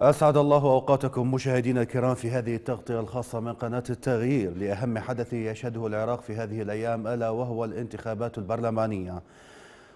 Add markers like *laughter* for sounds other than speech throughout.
أسعد الله أوقاتكم مشاهدينا الكرام في هذه التغطية الخاصة من قناة التغيير لأهم حدث يشهده العراق في هذه الأيام ألا وهو الانتخابات البرلمانية.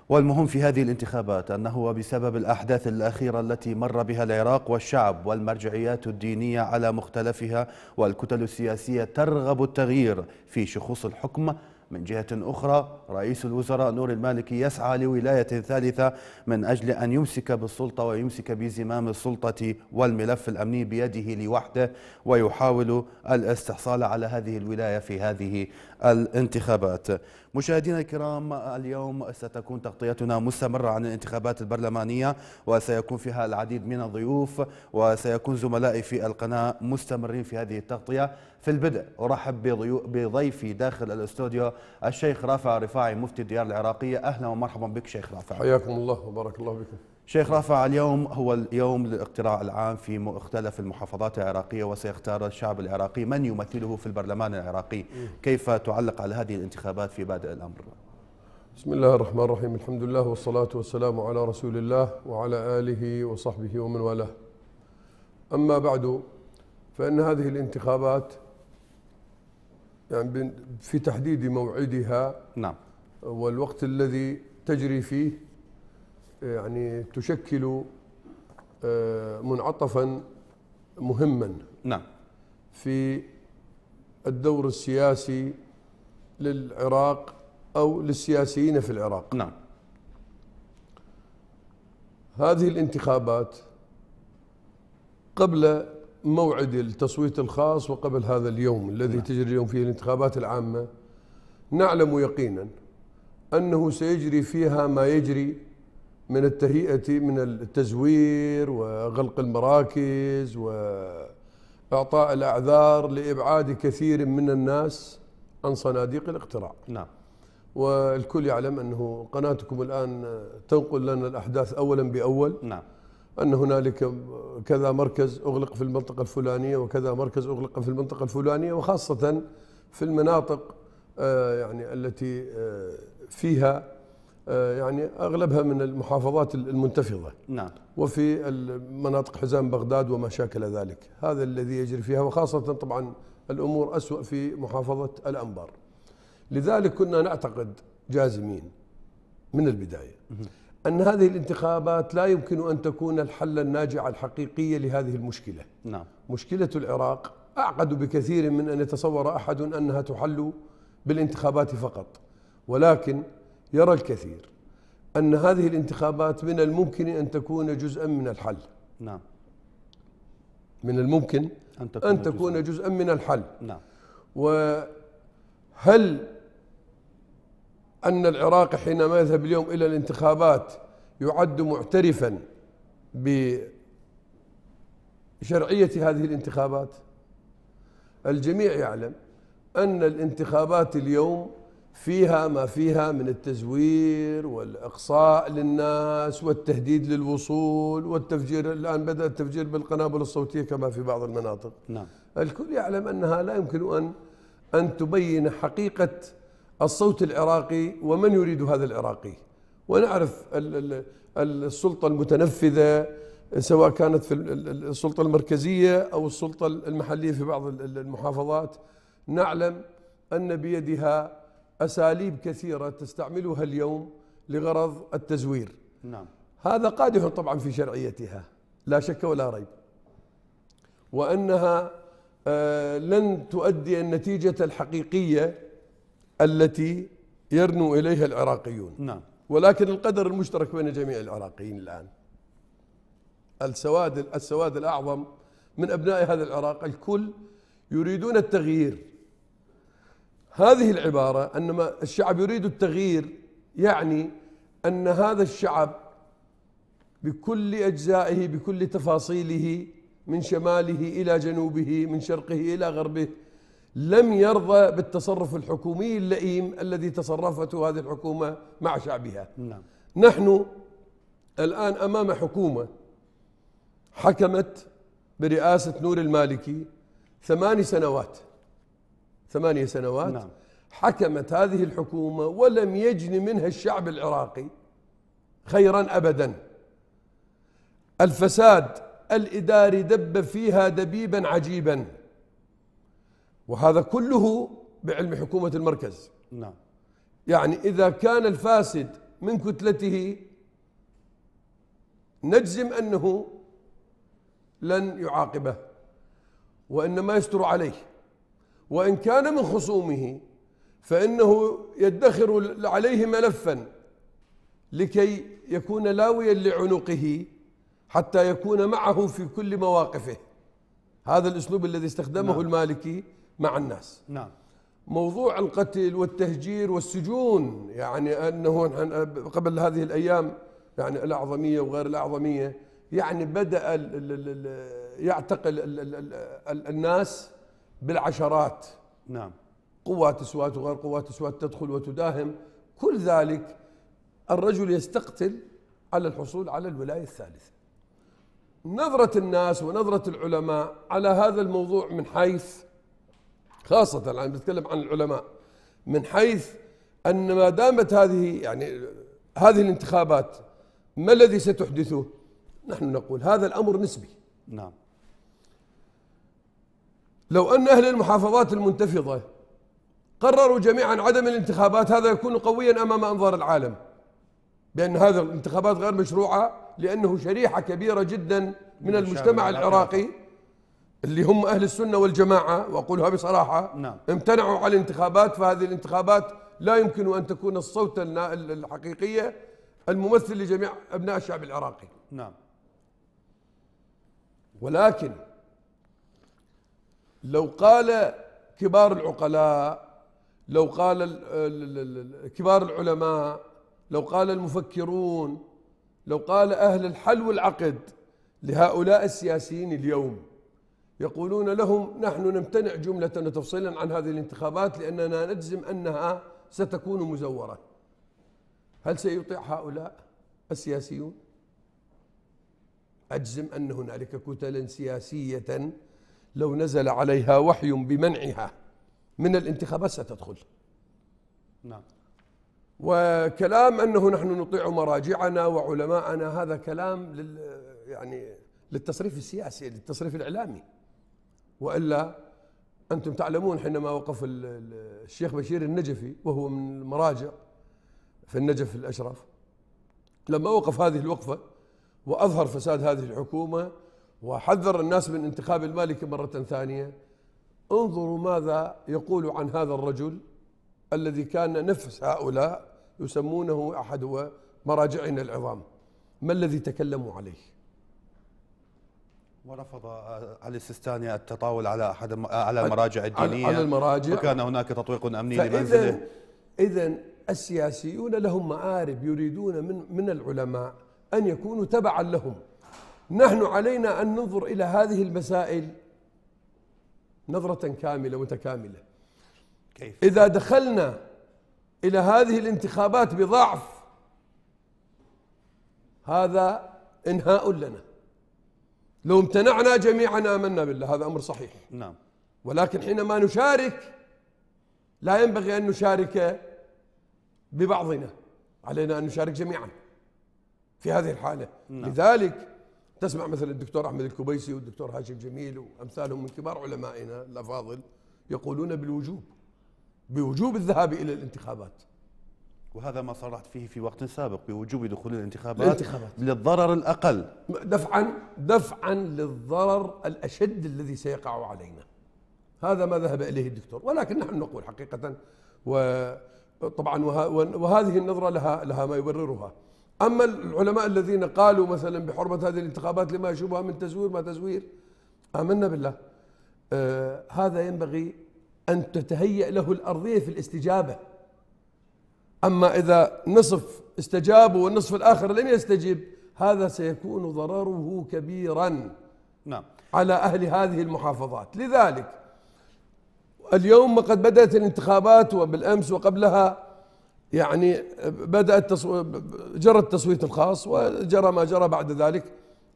والمهم في هذه الانتخابات أنه بسبب الأحداث الأخيرة التي مر بها العراق والشعب والمرجعيات الدينية على مختلفها والكتل السياسية ترغب التغيير في شخوص الحكم من جهة أخرى رئيس الوزراء نور المالكي يسعى لولاية ثالثة من أجل أن يمسك بالسلطة ويمسك بزمام السلطة والملف الأمني بيده لوحده ويحاول الاستحصال على هذه الولاية في هذه الانتخابات. مشاهدينا الكرام اليوم ستكون تغطيتنا مستمرة عن الانتخابات البرلمانية وسيكون فيها العديد من الضيوف وسيكون زملائي في القناة مستمرين في هذه التغطية. في البدء أرحب بضيفي داخل الاستوديو الشيخ رافع رفاعي مفتي الديار العراقية. أهلا ومرحبا بك شيخ رافع. حياكم الله وبارك الله بكم شيخ رافع اليوم هو اليوم للاقتراع العام في مختلف المحافظات العراقية وسيختار الشعب العراقي. من يمثله في البرلمان العراقي؟ كيف تعلق على هذه الانتخابات في بادئ الأمر؟ بسم الله الرحمن الرحيم. الحمد لله والصلاة والسلام على رسول الله وعلى آله وصحبه ومن والاه. أما بعد فإن هذه الانتخابات يعني في تحديد موعدها نعم. والوقت الذي تجري فيه يعني تشكل آه، منعطفا مهما نعم. في الدور السياسي للعراق أو للسياسيين في العراق. نعم. هذه الانتخابات قبل موعد التصويت الخاص وقبل هذا اليوم الذي نعم. تجري اليوم فيه الانتخابات العامة نعلم يقينا أنه سيجري فيها ما يجري من التهيئة من التزوير وغلق المراكز وإعطاء الأعذار لإبعاد كثير من الناس عن صناديق الاقتراع. نعم. والكل يعلم أنه قناتكم الآن تنقل لنا الأحداث أولا بأول. نعم. أن هنالك كذا مركز أغلق في المنطقة الفلانية وكذا مركز أغلق في المنطقة الفلانية وخاصة في المناطق آه، يعني التي آه، فيها يعني أغلبها من المحافظات المنتفضة. نعم. وفي المناطق حزام بغداد وما شاكل ذلك. هذا الذي يجري فيها وخاصة طبعا الأمور أسوأ في محافظة الأنبار. لذلك كنا نعتقد جازمين من البداية أن هذه الانتخابات لا يمكن أن تكون الحل الناجع الحقيقي لهذه المشكلة. نعم. مشكلة العراق أعقد بكثير من أن يتصور أحد أنها تحل بالانتخابات فقط. ولكن يرى الكثير أن هذه الانتخابات من الممكن أن تكون جزءا من الحل. نعم. من الممكن أن تكون, أن تكون جزءا. جزءا من الحل. نعم. وهل أن العراق حينما يذهب اليوم إلى الانتخابات يعد معترفا بشرعية هذه الانتخابات؟ الجميع يعلم أن الانتخابات اليوم فيها ما فيها من التزوير والإقصاء للناس والتهديد للوصول والتفجير الآن بدأ التفجير بالقنابل الصوتية كما في بعض المناطق. نعم. الكل يعلم أنها لا يمكن أن أن تبين حقيقة الصوت العراقي ومن يريد هذا العراقي. ونعرف السلطة المتنفذة سواء كانت في السلطة المركزية أو السلطة المحلية في بعض المحافظات. نعلم أن بيدها أساليب كثيرة تستعملها اليوم لغرض التزوير. نعم. هذا قادح طبعا في شرعيتها لا شك ولا ريب. وأنها آه، لن تؤدي النتيجة الحقيقية التي يرنو إليها العراقيون. نعم. ولكن القدر المشترك بين جميع العراقيين الآن. السواد السواد الأعظم من أبناء هذا العراق الكل يريدون التغيير. هذه العبارة أن الشعب يريد التغيير يعني أن هذا الشعب بكل أجزائه بكل تفاصيله من شماله إلى جنوبه من شرقه إلى غربه لم يرضى بالتصرف الحكومي اللئيم الذي تصرفته هذه الحكومة مع شعبها نعم. نحن الآن أمام حكومة حكمت برئاسة نور المالكي ثماني سنوات ثمانية سنوات نعم. حكمت هذه الحكومة ولم يجن منها الشعب العراقي خيرا أبدا. الفساد الإداري دب فيها دبيبا عجيبا. وهذا كله بعلم حكومة المركز. نعم. يعني إذا كان الفاسد من كتلته نجزم أنه لن يعاقبه وإنما يستر عليه. وإن كان من خصومه فإنه يدخر عليه ملفا لكي يكون لاويا لعنقه حتى يكون معه في كل مواقفه. هذا الأسلوب الذي استخدمه نعم. المالكي مع الناس. نعم. موضوع القتل والتهجير والسجون يعني أنه قبل هذه الأيام يعني الأعظمية وغير الأعظمية يعني بدأ يعتقل الناس بالعشرات. نعم. قوات سوات وغير قوات سوات تدخل وتداهم. كل ذلك الرجل يستقتل على الحصول على الولاية الثالثة. نظرة الناس ونظرة العلماء على هذا الموضوع من حيث خاصة الآن بتكلم عن العلماء من حيث أن ما دامت هذه يعني هذه الانتخابات ما الذي ستحدثه؟ نحن نقول هذا الأمر نسبي. نعم. لو أن أهل المحافظات المنتفضة قرروا جميعا عدم الانتخابات هذا يكون قويا أمام أنظار العالم بأن هذه الانتخابات غير مشروعة لأنه شريحة كبيرة جدا من المجتمع العراقي اللي هم أهل السنة والجماعة وأقولها بصراحة نعم. امتنعوا عن الانتخابات فهذه الانتخابات لا يمكن أن تكون الصوت الحقيقية الممثل لجميع أبناء الشعب العراقي. نعم. ولكن لو قال كبار العقلاء لو قال كبار العلماء لو قال المفكرون لو قال أهل الحل والعقد لهؤلاء السياسيين اليوم يقولون لهم نحن نمتنع جملة وتفصيلا عن هذه الانتخابات لأننا نجزم أنها ستكون مزورة هل سيطيع هؤلاء السياسيون؟ أجزم أن هنالك كتلا سياسية لو نزل عليها وحي بمنعها من الانتخابات ستدخل. نعم. وكلام أنه نحن نطيع مراجعنا وعلماءنا هذا كلام لل يعني للتصريف السياسي للتصريف الإعلامي. وإلا أنتم تعلمون حينما وقف الشيخ بشير النجفي وهو من المراجع في النجف الأشرف لما وقف هذه الوقفة وأظهر فساد هذه الحكومة وحذر الناس من انتخاب المالك مرة ثانية. انظروا ماذا يقول عن هذا الرجل الذي كان نفس هؤلاء يسمونه أحد مراجعنا العظام. ما الذي تكلموا عليه؟ ورفض علي السيستاني التطاول على أحد على المراجع الدينية. على المراجع. وكان هناك تطويق أمني لمنزله. اذا السياسيون لهم مآرب يريدون من من العلماء أن يكونوا تبعا لهم. نحن علينا أن ننظر إلى هذه المسائل نظرة كاملة متكاملة. كيف؟ إذا دخلنا إلى هذه الانتخابات بضعف هذا إنهاء لنا. لو امتنعنا جميعا آمنا بالله. هذا أمر صحيح. نعم. ولكن حينما نشارك لا ينبغي أن نشارك ببعضنا. علينا أن نشارك جميعا في هذه الحالة. نعم. لذلك تسمع مثلا الدكتور أحمد الكبيسي والدكتور هاشم جميل وأمثالهم من كبار علمائنا الأفاضل يقولون بالوجوب بوجوب الذهاب إلى الانتخابات. وهذا ما صرحت فيه في وقت سابق بوجوب دخول الانتخابات, الانتخابات. للضرر الأقل. دفعا دفعا للضرر الأشد الذي سيقع علينا. هذا ما ذهب إليه الدكتور ولكن نحن نقول حقيقة وطبعا وهذه النظرة لها لها ما يبررها. أما العلماء الذين قالوا مثلا بحرمة هذه الانتخابات لما يشوبها من تزوير ما تزوير آمنا بالله. آه هذا ينبغي أن تتهيأ له الأرضية في الاستجابة. أما إذا نصف استجابوا والنصف الآخر لم يستجب هذا سيكون ضرره كبيرا نعم. على أهل هذه المحافظات. لذلك اليوم قد بدأت الانتخابات وبالأمس وقبلها يعني بدأت. جرى التصويت الخاص وجرى ما جرى بعد ذلك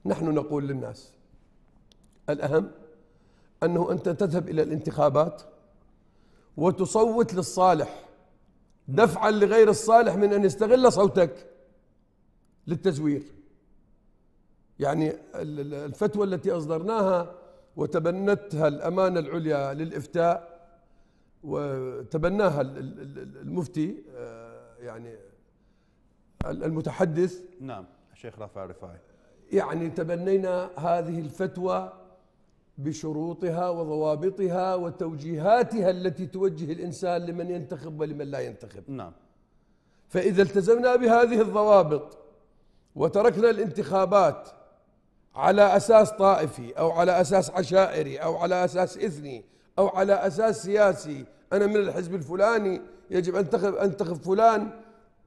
نحن نقول للناس الأهم أنه أنت تذهب إلى الانتخابات وتصوت للصالح دفعا لغير الصالح من أن يستغل صوتك للتزوير يعني الفتوى التي أصدرناها وتبنتها الأمانة العليا للإفتاء وتبناها المفتي يعني المتحدث. نعم الشيخ رافع الرفاعي. يعني تبنينا هذه الفتوى بشروطها وضوابطها وتوجيهاتها التي توجه الإنسان لمن ينتخب ولمن لا ينتخب. نعم. فإذا التزمنا بهذه الضوابط وتركنا الانتخابات على أساس طائفي أو على أساس عشائري أو على أساس إثني أو على أساس سياسي أنا من الحزب الفلاني يجب أن انتخب انتخب فلان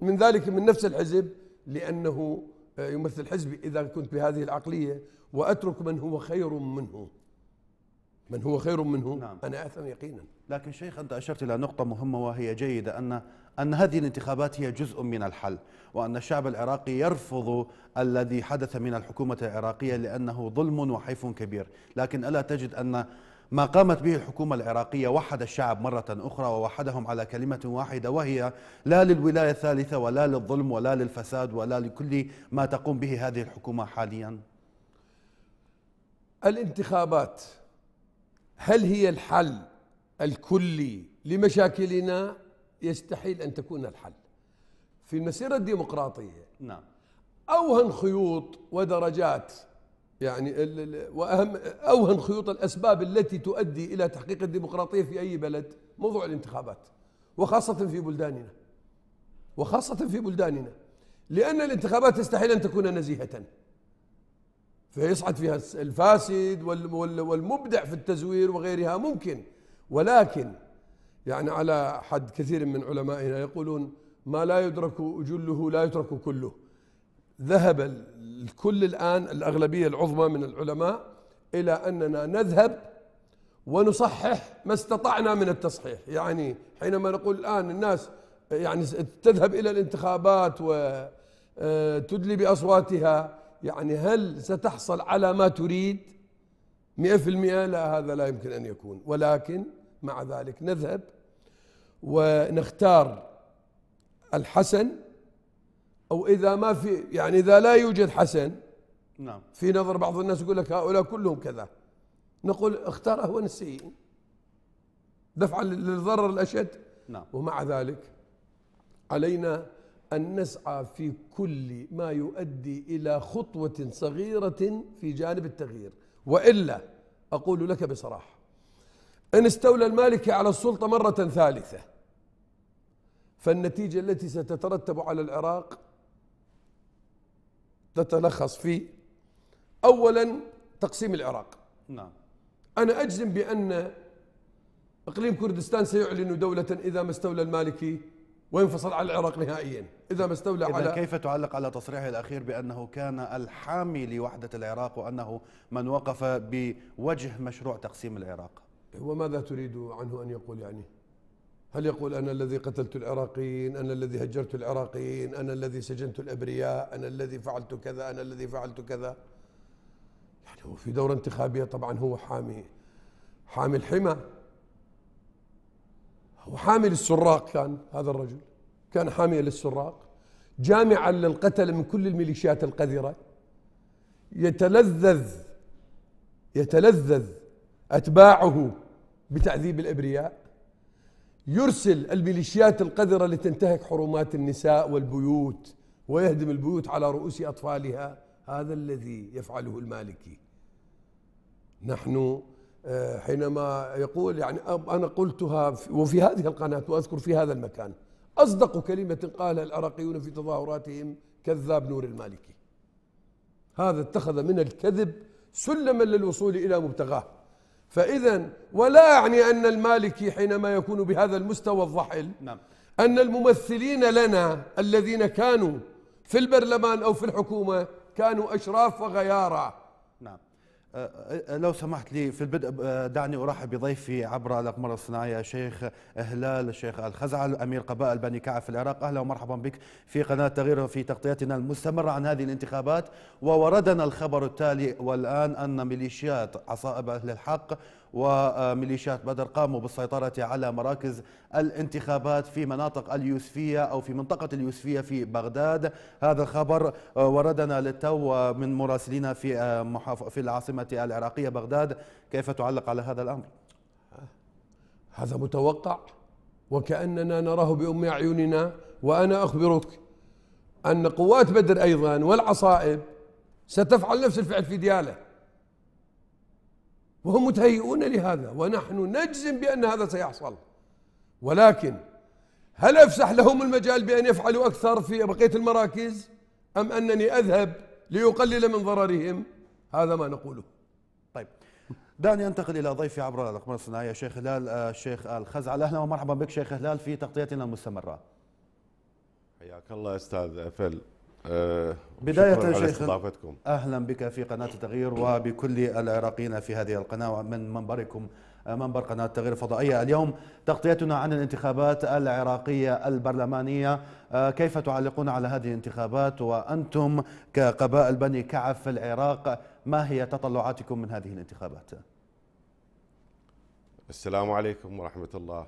من ذلك من نفس الحزب لأنه يمثل حزبي إذا كنت بهذه العقلية وأترك من هو خير منه. من هو خير منه؟ نعم. أنا أثم يقينا. لكن شيخ أنت أشرت إلى نقطة مهمة وهي جيدة أن أن هذه الانتخابات هي جزء من الحل وأن الشعب العراقي يرفض الذي حدث من الحكومة العراقية لأنه ظلم وحيف كبير. لكن ألا تجد أن ما قامت به الحكومة العراقية وحد الشعب مرة أخرى ووحدهم على كلمة واحدة وهي لا للولاية الثالثة ولا للظلم ولا للفساد ولا لكل ما تقوم به هذه الحكومة حاليا. الانتخابات هل هي الحل الكلي لمشاكلنا؟ يستحيل أن تكون الحل. في المسيرة الديمقراطية نعم. أوهن خيوط ودرجات يعني واهم أوهن خيوط الأسباب التي تؤدي إلى تحقيق الديمقراطية في أي بلد موضوع الانتخابات وخاصة في بلداننا. وخاصة في بلداننا. لأن الانتخابات تستحيل أن تكون نزيهة. فيصعد فيها الفاسد والمبدع في التزوير وغيرها ممكن. ولكن يعني على حد كثير من علمائنا يقولون ما لا يدرك جله لا يترك كله. ذهب الكل الآن الأغلبية العظمى من العلماء إلى أننا نذهب ونصحح ما استطعنا من التصحيح. يعني حينما نقول الآن الناس يعني تذهب إلى الانتخابات وتدلي بأصواتها يعني هل ستحصل على ما تريد؟ مئة في المئة لا هذا لا يمكن أن يكون. ولكن مع ذلك نذهب ونختار الحسن أو إذا ما في يعني إذا لا يوجد حسن نعم. في نظر بعض الناس يقول لك هؤلاء كلهم كذا. نقول اختار أهون السيئين دفعا للضرر الأشد. نعم. ومع ذلك علينا أن نسعى في كل ما يؤدي إلى خطوة صغيرة في جانب التغيير. وإلا أقول لك بصراحة إن استولى المالكي على السلطة مرة ثالثة فالنتيجة التي ستترتب على العراق تتلخص في اولا تقسيم العراق. نعم. أنا أجزم بأن إقليم كردستان سيعلن دولة إذا ما استولى المالكي وينفصل عن العراق نهائيا. إذا ما استولى على كيف تعلق على تصريحه الأخير بأنه كان الحامي لوحده العراق وأنه من وقف بوجه مشروع تقسيم العراق؟ وماذا تريد عنه أن يقول يعني؟ هل يقول أنا الذي قتلت العراقيين أنا الذي هجرت العراقيين أنا الذي سجنت الأبرياء أنا الذي فعلت كذا أنا الذي فعلت كذا؟ يعني هو في دورة انتخابية طبعا هو حامي حامي الحمى. هو حامي للسراق كان هذا الرجل كان حاميا للسراق جامعا للقتل من كل الميليشيات القذرة. يتلذذ يتلذذ أتباعه بتعذيب الأبرياء. يرسل الميليشيات القذرة لتنتهك حرمات النساء والبيوت ويهدم البيوت على رؤوس أطفالها. هذا الذي يفعله المالكي. نحن آه، حينما يقول يعني أنا قلتها وفي هذه القناة وأذكر في هذا المكان. أصدق كلمة قالها العراقيون في تظاهراتهم كذاب نور المالكي. هذا اتخذ من الكذب سلما للوصول إلى مبتغاه. فإذا ولا يعني أن المالكي حينما يكون بهذا المستوى الضحل نعم. أن الممثلين لنا الذين كانوا في البرلمان أو في الحكومة كانوا أشراف أه، لو سمحت لي في البدء أه، دعني أرحب بضيفي عبر الأقمار الصناعية شيخ هلال الشيخ الخزعل أمير قبائل بني كعب في العراق. أهلا ومرحبا بك في قناة تغيير في تغطيتنا المستمرة عن هذه الانتخابات. ووردنا الخبر التالي والآن أن ميليشيات عصائب أهل الحق وميليشيات بدر قاموا بالسيطرة على مراكز الانتخابات في مناطق اليوسفية أو في منطقة اليوسفية في بغداد. هذا الخبر وردنا للتو من مراسلين في في العاصمة العراقية بغداد. كيف تعلق على هذا الأمر؟ هذا متوقع وكأننا نراه بأم أعيننا وأنا أخبرك أن قوات بدر أيضا والعصائب ستفعل نفس الفعل في ديالة. وهم متهيئون لهذا ونحن نجزم بأن هذا سيحصل. ولكن هل أفسح لهم المجال بأن يفعلوا أكثر في بقية المراكز؟ أم أنني أذهب ليقلل من ضررهم؟ هذا ما نقوله. طيب. دعني أنتقل إلى ضيفي عبر الأقمار الصناعية شيخ هلال الشيخ آه، الخزعل. أهلا ومرحبا بك شيخ هلال في تغطيتنا المستمرة. حياك الله أستاذ فل أه بداية شيخ أهلا بك في قناة التغيير وبكل العراقيين في هذه القناة من منبركم آه، منبر قناة التغيير الفضائية. اليوم تغطيتنا عن الانتخابات العراقية البرلمانية. آه، كيف تعلقون على هذه الانتخابات؟ وأنتم كقبائل بني كعب في العراق ما هي تطلعاتكم من هذه الانتخابات؟ السلام عليكم ورحمة الله.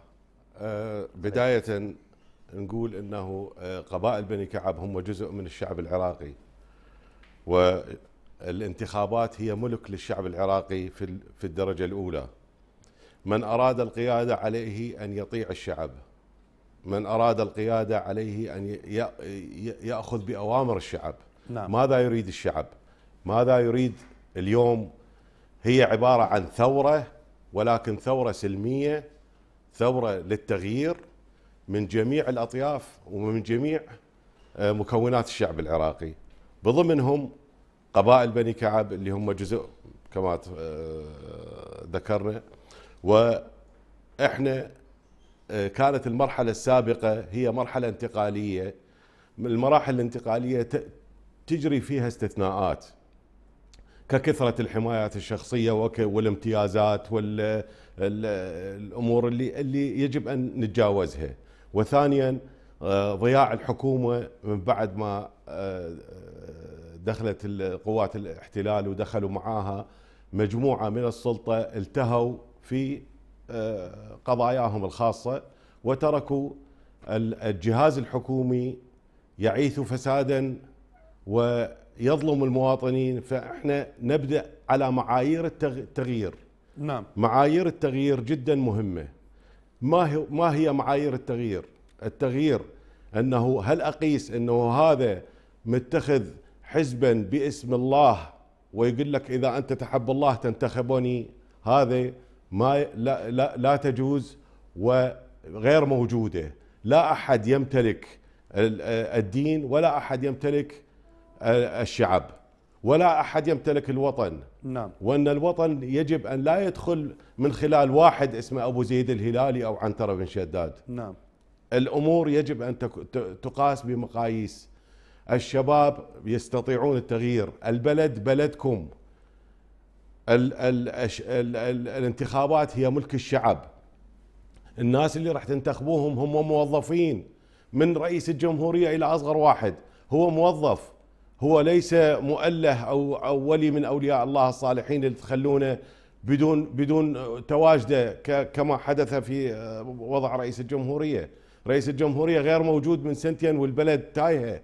أه بداية نقول أنه آه، قبائل بني كعب هم جزء من الشعب العراقي والانتخابات هي ملك للشعب العراقي في الدرجة الأولى. من أراد القيادة عليه أن يطيع الشعب. من أراد القيادة عليه أن يأخذ بأوامر الشعب. نعم. ماذا يريد الشعب؟ ماذا يريد اليوم؟ هي عبارة عن ثورة ولكن ثورة سلمية ثورة للتغيير من جميع الأطياف ومن جميع آه، مكونات الشعب العراقي. بضمنهم قبائل بني كعب اللي هم جزء كما آه، ذكرنا. وإحنا آه، كانت المرحلة السابقة هي مرحلة انتقالية. المراحل الانتقالية تجري فيها استثناءات. ككثرة الحمايات الشخصية والامتيازات والامور اللي اللي يجب أن نتجاوزها. وثانيا آه، ضياع الحكومة من بعد ما آه، دخلت قوات الاحتلال ودخلوا معاها. مجموعة من السلطة التهوا في آه، قضاياهم الخاصة وتركوا الجهاز الحكومي يعيث فسادا ويظلم المواطنين. فإحنا نبدأ على معايير التغيير نعم. معايير التغيير جدا مهمة. ما ما هي معايير التغيير؟ التغيير أنه هل أقيس أنه هذا متخذ حزبا باسم الله ويقول لك إذا أنت تحب الله تنتخبني هذا ما لا لا, لا تجوز وغير موجودة. لا أحد يمتلك الدين ولا أحد يمتلك الشعب ولا أحد يمتلك الوطن. نعم. وأن الوطن يجب أن لا يدخل من خلال واحد اسمه أبو زيد الهلالي أو عنترة بن شداد. نعم. الأمور يجب أن تقاس بمقاييس. الشباب يستطيعون التغيير. البلد بلدكم. ال ال ال ال الانتخابات هي ملك الشعب. الناس اللي راح تنتخبوهم هم موظفين. من رئيس الجمهورية إلى أصغر واحد. هو موظف. هو ليس مؤله أو, أو ولي من أولياء الله الصالحين اللي تخلونه بدون بدون تواجده كما حدث في وضع رئيس الجمهورية. رئيس الجمهورية غير موجود من سنتين والبلد تايهة.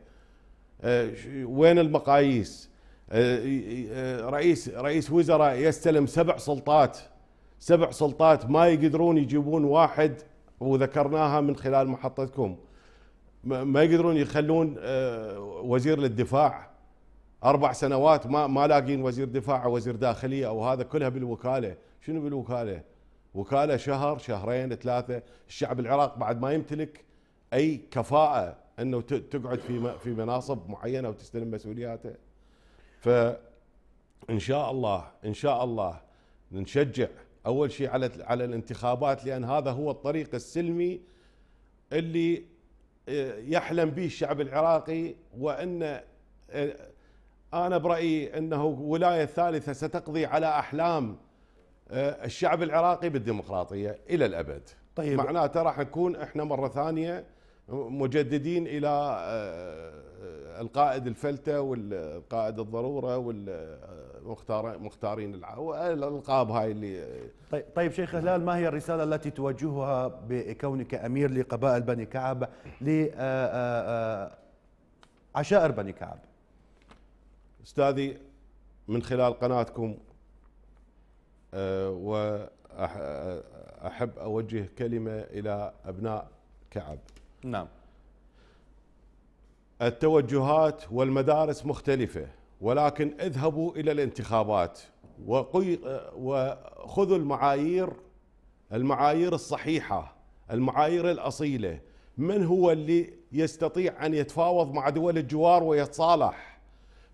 أه، وين المقاييس؟ رئيس رئيس وزراء يستلم سبع سلطات. سبع سلطات ما يقدرون يجيبون واحد وذكرناها من خلال محطتكم. ما يقدرون يخلون آه، وزير للدفاع أربع سنوات ما ما لاقين وزير دفاع أو وزير داخلية أو هذا كلها بالوكالة. شنو بالوكالة؟ وكالة شهر شهرين ثلاثة. الشعب العراق بعد ما يمتلك أي كفاءة إنه تقعد في في مناصب معينة وتستلم مسؤولياته. فان شاء الله إن شاء الله نشجع أول شيء على على الانتخابات لأن هذا هو الطريق السلمي اللي يحلم به الشعب العراقي وإن آه، أنا برأيي إنه ولاية ثالثة ستقضي على أحلام آه، الشعب العراقي بالديمقراطية إلى الأبد. طيب. معناته راح نكون إحنا مرة ثانية مجددين إلى القائد الفلتة والقائد الضرورة والمختار مختارين الالقاب هاي اللي طيب طيب شيخ هلال ما هي الرسالة التي توجهها بكونك أمير لقبائل بني كعب لعشائر بني كعب؟ أستاذي من خلال قناتكم واحب أوجه كلمة إلى أبناء كعب. نعم. التوجهات والمدارس مختلفة. ولكن اذهبوا إلى الانتخابات وخذوا المعايير المعايير الصحيحة المعايير الأصيلة. من هو اللي يستطيع أن يتفاوض مع دول الجوار ويتصالح؟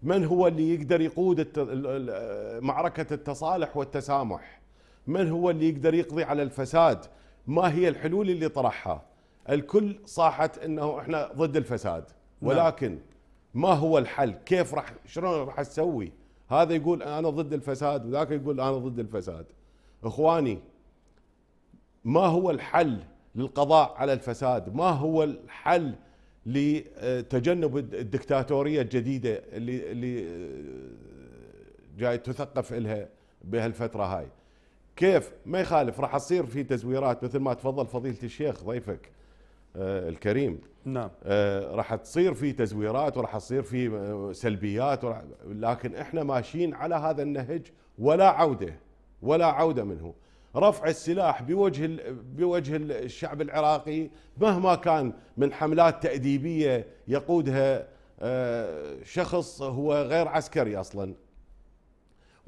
من هو اللي يقدر يقود معركة التصالح والتسامح؟ من هو اللي يقدر يقضي على الفساد؟ ما هي الحلول اللي طرحها؟ الكل صاحت إنه إحنا ضد الفساد. نعم. ولكن ما هو الحل؟ كيف راح شلون راح تسوي هذا يقول أنا ضد الفساد وذاك يقول أنا ضد الفساد. إخواني ما هو الحل للقضاء على الفساد؟ ما هو الحل لتجنب الدكتاتورية الجديدة اللي اللي جاي تثقف لها بهالفترة هاي؟ كيف؟ ما يخالف راح تصير في تزويرات مثل ما تفضل فضيلة الشيخ ضيفك آه، الكريم. نعم. آه، راح تصير في تزويرات وراح تصير في آه، سلبيات لكن إحنا ماشيين على هذا النهج ولا عودة ولا عودة منه. رفع السلاح بوجه بوجه الشعب العراقي مهما كان من حملات تأديبية يقودها شخص هو غير عسكري أصلا.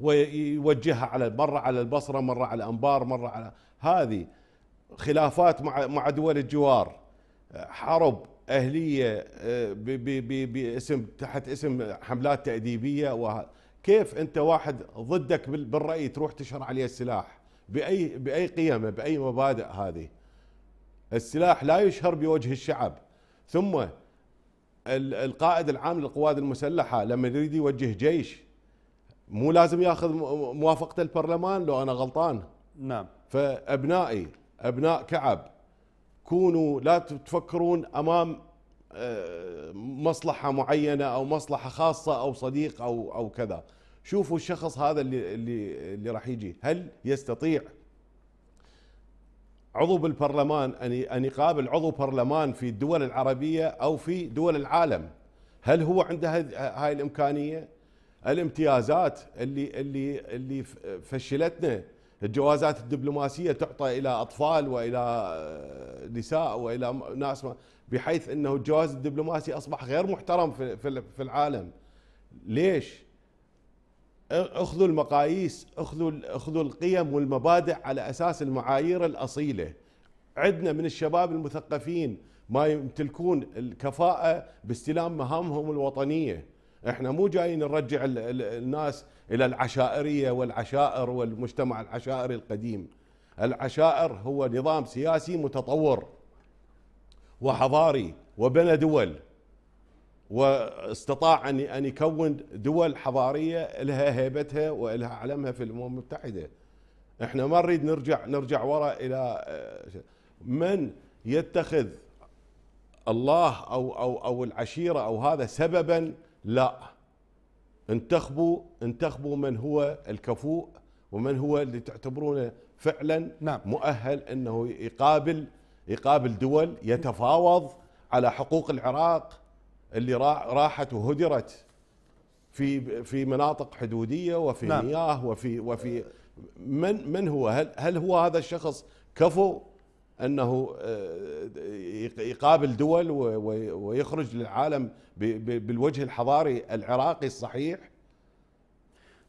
ويوجهها على مرة على البصرة مرة على انبار مرة على هذه خلافات مع مع دول الجوار. حرب أهلية آه، باسم تحت اسم حملات تأديبية كيف أنت واحد ضدك بالرأي تروح تشهر عليه السلاح؟ باي بأي قيمة بأي مبادئ هذه؟ السلاح لا يشهر بوجه الشعب. ثم القائد العام للقوات المسلحة لما يريد يوجه جيش مو لازم ياخذ موافقة البرلمان لو أنا غلطان. نعم. فأبنائي أبناء كعب كونوا لا تفكرون أمام آه، مصلحة معينة أو مصلحة خاصة أو صديق أو أو كذا. شوفوا الشخص هذا اللي اللي اللي راح يجي. هل يستطيع؟ عضو بالبرلمان أن أن يقابل عضو برلمان في الدول العربية أو في دول العالم. هل هو عنده هاي الإمكانية؟ الامتيازات اللي اللي اللي فشلتنا الجوازات الدبلوماسية تعطى إلى أطفال وإلى آه، نساء وإلى ناس بحيث إنه الجواز الدبلوماسي أصبح غير محترم في العالم. ليش؟ أخذوا المقاييس أخذوا أخذوا القيم والمبادئ على أساس المعايير الأصيلة. عندنا من الشباب المثقفين ما يمتلكون الكفاءة باستلام مهامهم الوطنية. إحنا مو جايين نرجع الناس إلى العشائرية والعشائر والمجتمع العشائري القديم. العشائر هو نظام سياسي متطور وحضاري وبنى دول واستطاع ان أن يكون دول حضارية لها هيبتها ولها علمها في الأمم المتحدة. إحنا ما نريد نرجع نرجع وراء إلى من يتخذ الله أو أو أو العشيرة أو هذا سببا لا انتخبوا انتخبوا من هو الكفؤ ومن هو اللي تعتبرونه فعلا نعم. مؤهل إنه يقابل يقابل دول يتفاوض على حقوق العراق اللي راحت وهدرت في في مناطق حدودية وفي نعم. مياه وفي وفي من من هو هل هل هو هذا الشخص كفؤ أنه آه، يقابل دول ويخرج للعالم بالوجه الحضاري العراقي الصحيح.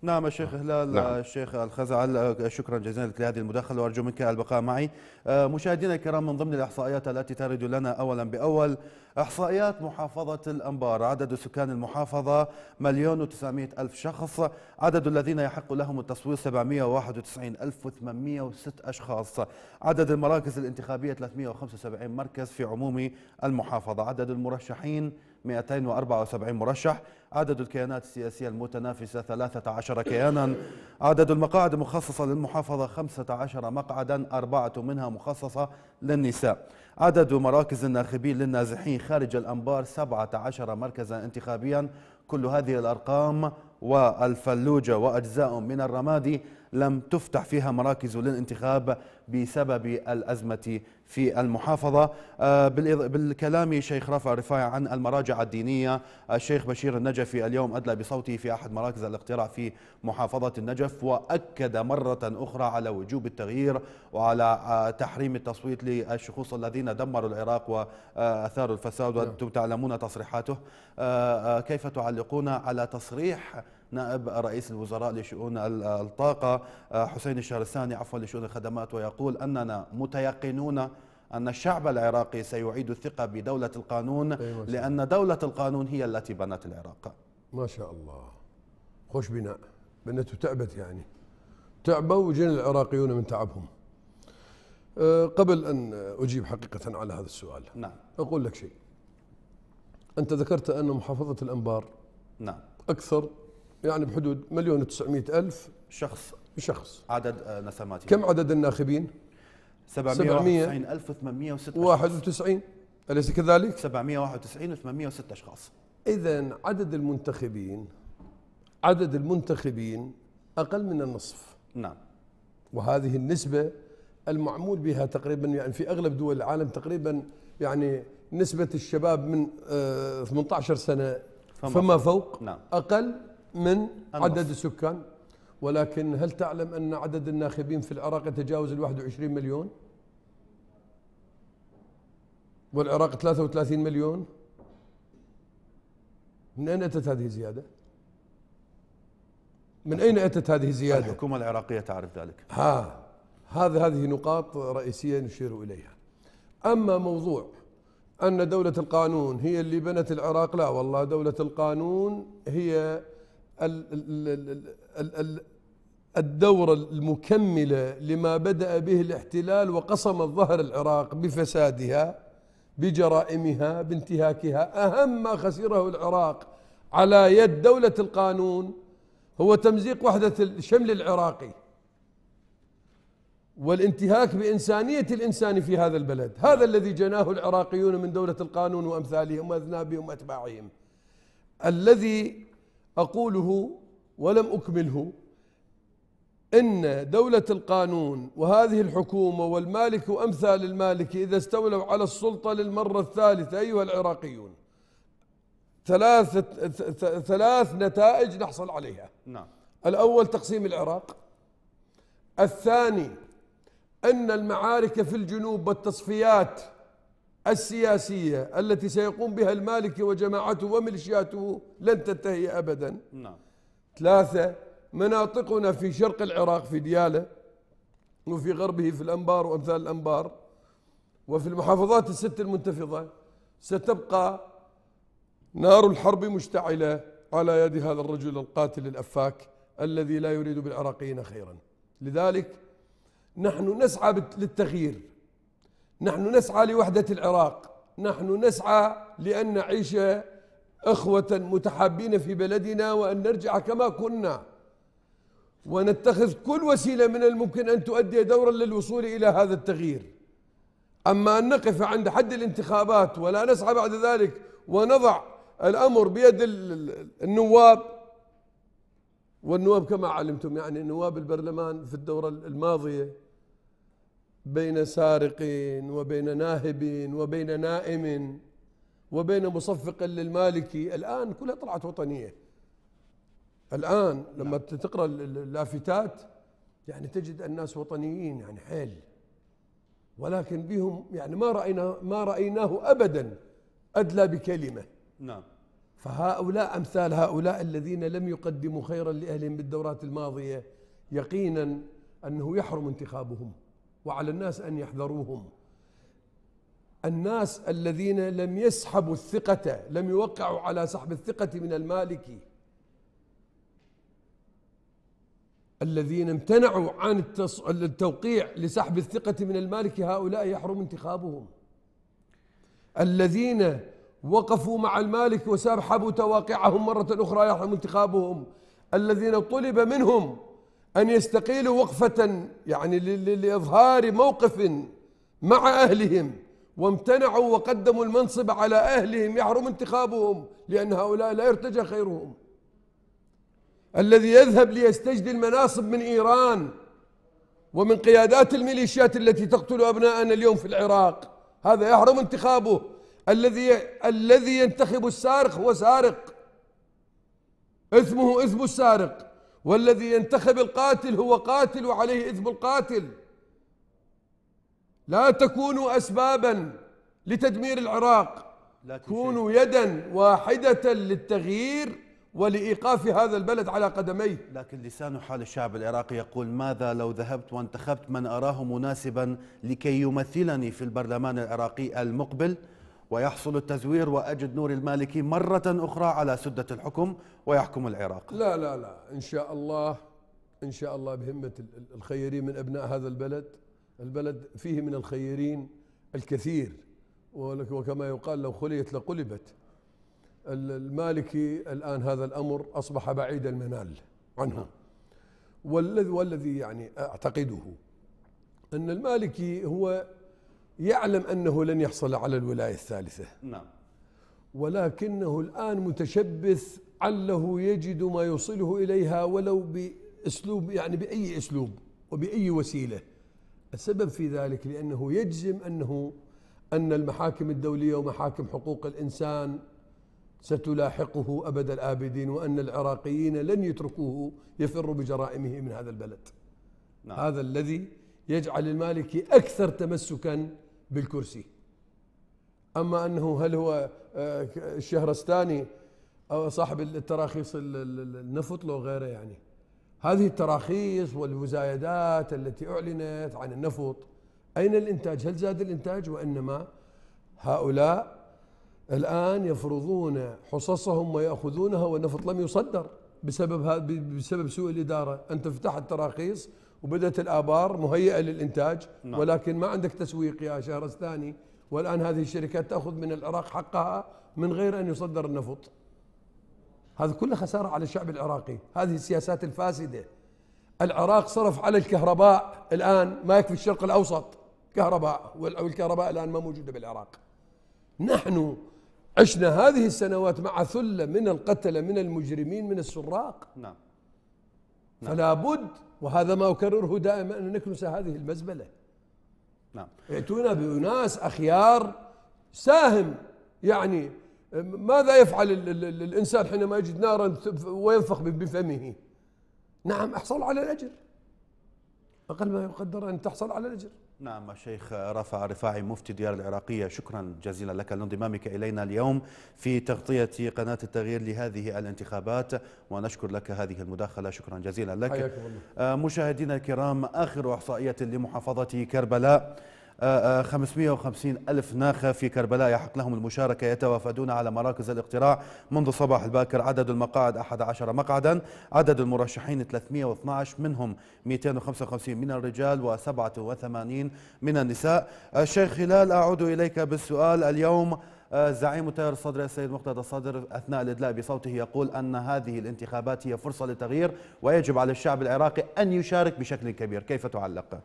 نعم الشيخ هلال نعم. الشيخ الخزعل شكرا جزيلا لك لهذه المداخلة وأرجو منك البقاء معي. آه، مشاهدينا الكرام من ضمن الإحصائيات التي ترد لنا اولا بأول إحصائيات محافظة الأنبار. عدد سكان المحافظة مليون وتسعمائة ألف شخص. عدد الذين يحق لهم التصويت 791806 أشخاص. عدد المراكز الانتخابية 375 مركز في عموم المحافظة. عدد المرشحين 274 مرشح. عدد الكيانات السياسية المتنافسة 13 كيانا. عدد المقاعد المخصصة للمحافظة 15 مقعدا أربعة منها مخصصة للنساء. عدد مراكز الناخبين للنازحين خارج الأنبار 17 مركزا انتخابيا. كل هذه الأرقام والفلوجة وأجزاء من الرمادي لم تفتح فيها مراكز للانتخاب بسبب الأزمة في المحافظة. آه، بالكلام شيخ رافع رفاعي عن المراجع الدينية الشيخ بشير النجفي اليوم أدلى بصوته في أحد مراكز الاقتراع في محافظة النجف وأكد مرة أخرى على وجوب التغيير وعلى آه، تحريم التصويت للشخوص الذين دمروا العراق وأثاروا الفساد. نعم. وأنتم تعلمون تصريحاته. آه، كيف تعلقون على تصريح نائب رئيس الوزراء لشؤون الطاقة حسين الشهرستاني عفوا لشؤون الخدمات ويقول أننا متيقنون أن الشعب العراقي سيعيد الثقة بدولة القانون أيوة لأن دولة القانون هي التي بنت العراق. ما شاء الله. خوش بناء بنته تعبت يعني. تعبوا وجن العراقيون من تعبهم. أه، قبل أن أجيب حقيقة على هذا السؤال نعم. أقول لك شيء. أنت ذكرت أن محافظة الأنبار نعم. أكثر يعني بحدود مليون وتسعمائة ألف شخص شخص عدد آه، نسماتي كم عدد الناخبين؟ 791891 أليس كذلك؟ 791 و806 أشخاص. إذا عدد المنتخبين عدد المنتخبين أقل من النصف. نعم. وهذه النسبة المعمول بها تقريبا يعني في أغلب دول العالم تقريبا يعني نسبة الشباب من 18 آه، سنة فما, فما فوق. نعم. أقل من عدد السكان. ولكن هل تعلم أن عدد الناخبين في العراق يتجاوز ال 21 مليون؟ والعراق 33 مليون؟ من أين أتت هذه الزيادة؟ من أين أتت هذه الزيادة؟ الحكومة العراقية تعرف ذلك. ها هذا هذه نقاط رئيسية نشير إليها. أما موضوع أن دولة القانون هي اللي بنت العراق لا والله دولة القانون هي الدورة المكملة لما بدأ به الاحتلال وقصم الظهر العراق بفسادها بجرائمها بانتهاكها أهم ما خسره العراق على يد دولة القانون هو تمزيق وحدة الشمل العراقي. والانتهاك بإنسانية الإنسان في هذا البلد. هذا الذي جناه العراقيون من دولة القانون وأمثالهم وأذنابهم وأتباعهم. الذي أقوله ولم أكمله إن دولة القانون وهذه الحكومة والمالك وأمثال المالك إذا استولوا على السلطة للمرة الثالثة أيها العراقيون ثلاثة ثلاث نتائج نحصل عليها. نعم. الأول تقسيم العراق. الثاني أن المعارك في الجنوب والتصفيات السياسية التي سيقوم بها المالكي وجماعته وميليشياته لن تنتهي أبدا. نعم. ثلاثة مناطقنا في شرق العراق في ديالة وفي غربه في الأنبار وأمثال الأنبار وفي المحافظات الست المنتفضة ستبقى نار الحرب مشتعلة على يد هذا الرجل القاتل الأفاك الذي لا يريد بالعراقيين خيرا. لذلك نحن نسعى للتغيير. نحن نسعى لوحدة العراق. نحن نسعى لأن نعيش أخوة متحابين في بلدنا وأن نرجع كما كنا. ونتخذ كل وسيلة من الممكن أن تؤدي دورا للوصول إلى هذا التغيير. أما أن نقف عند حد الانتخابات ولا نسعى بعد ذلك ونضع الأمر بيد النواب والنواب كما علمتم يعني نواب البرلمان في الدورة الماضية بين سارق وبين ناهب وبين نائم وبين مصفق للمالكي الآن كلها طلعت وطنية. لما نعم. تقرأ اللافتات يعني تجد الناس وطنيين يعني حيل. ولكن بهم يعني ما رأينا ما رأيناه أبدا أدلى بكلمة. نعم. فهؤلاء أمثال هؤلاء الذين لم يقدموا خيرا لأهلهم بالدورات الماضية يقينا أنه يحرم انتخابهم وعلى الناس أن يحذروهم. الناس الذين لم يسحبوا الثقة لم يوقعوا على سحب الثقة من المالكي الذين امتنعوا عن التوقيع لسحب الثقة من المالك هؤلاء يحرم انتخابهم. الذين وقفوا مع المالك وسابحبوا تواقعهم مرة أخرى يحرم انتخابهم. الذين طلب منهم أن يستقيلوا وقفة يعني لإظهار موقف مع أهلهم وامتنعوا وقدموا المنصب على أهلهم يحرم انتخابهم لأن هؤلاء لا يرتجى خيرهم. الذي يذهب ليستجدي المناصب من إيران ومن قيادات الميليشيات التي تقتل أبناءنا اليوم في العراق. هذا يحرم انتخابه. الذي الذي ينتخب السارق هو سارق. إثمه إثم السارق. والذي ينتخب القاتل هو قاتل وعليه إثم القاتل. لا تكونوا أسبابا لتدمير العراق. كونوا يدا واحدة للتغيير ولإيقاف هذا البلد على قدميه. لكن لسان حال الشعب العراقي يقول ماذا لو ذهبت وانتخبت من أراه مناسبا لكي يمثلني في البرلمان العراقي المقبل؟ ويحصل التزوير وأجد نور المالكي مرة أخرى على سدة الحكم ويحكم العراق. لا لا لا. إن شاء الله إن شاء الله بهمة الخيرين من أبناء هذا البلد. البلد فيه من الخيرين الكثير. وكما يقال لو خليت لقلبت. المالكي الآن هذا الأمر أصبح بعيد المنال عنه. والذي والذي يعني أعتقده أن المالكي هو يعلم أنه لن يحصل على الولاية الثالثة. نعم. ولكنه الآن متشبث عله يجد ما يوصله إليها ولو بأسلوب يعني بأي أسلوب وبأي وسيلة. السبب في ذلك لأنه يجزم أنه أن المحاكم الدولية ومحاكم حقوق الإنسان ستلاحقه أبد الآبدين وأن العراقيين لن يتركوه يفر بجرائمه من هذا البلد. نعم. هذا الذي يجعل المالكي أكثر تمسكا بالكرسي. أما أنه هل هو آه، الشهرستاني أو صاحب التراخيص النفط لو غيره يعني. هذه التراخيص والمزايدات التي أعلنت عن النفط أين الإنتاج؟ هل زاد الإنتاج؟ وإنما هؤلاء الآن يفرضون حصصهم ويأخذونها والنفط لم يصدر بسبب بسبب سوء الإدارة. أنت فتحت تراخيص وبدأت الآبار مهيئة للإنتاج نعم. ولكن ما عندك تسويق يا شهرستاني والآن هذه الشركات تأخذ من العراق حقها من غير أن يصدر النفط. هذا كله خسارة على الشعب العراقي. هذه السياسات الفاسدة. العراق صرف على الكهرباء الآن ما يكفي الشرق الأوسط. كهرباء والكهرباء الآن ما موجودة بالعراق. نحن عشنا هذه السنوات مع ثلة من القتلة من المجرمين من السراق. نعم. نعم. فلا بد وهذا ما أكرره دائما أن نكنس هذه المزبلة. نعم. ائتونا بأناس أخيار ساهم. يعني ماذا يفعل الإنسان حينما يجد نارا وينفخ بفمه؟ نعم أحصل على الأجر. أقل ما يقدر أن تحصل على الأجر. نعم الشيخ رافع رفاعي مفتي ديار العراقية. شكرا جزيلا لك. لانضمامك إلينا اليوم في تغطية قناة التغيير لهذه الانتخابات. ونشكر لك هذه المداخلة. شكرا جزيلا لك. آه، مشاهدينا الكرام آخر إحصائية لمحافظة كربلاء. 550 ألف ناخة في كربلاء يحق لهم المشاركة يتوافدون على مراكز الاقتراع منذ صباح الباكر. عدد المقاعد 11 مقعدا. عدد المرشحين 312 منهم 255 من الرجال و87 من النساء. الشيخ هلال أعود إليك بالسؤال. اليوم آه، زعيم التيار الصدري السيد مقتدى الصدر أثناء الإدلاء بصوته يقول أن هذه الانتخابات هي فرصة للتغيير ويجب على الشعب العراقي أن يشارك بشكل كبير، كيف تعلق؟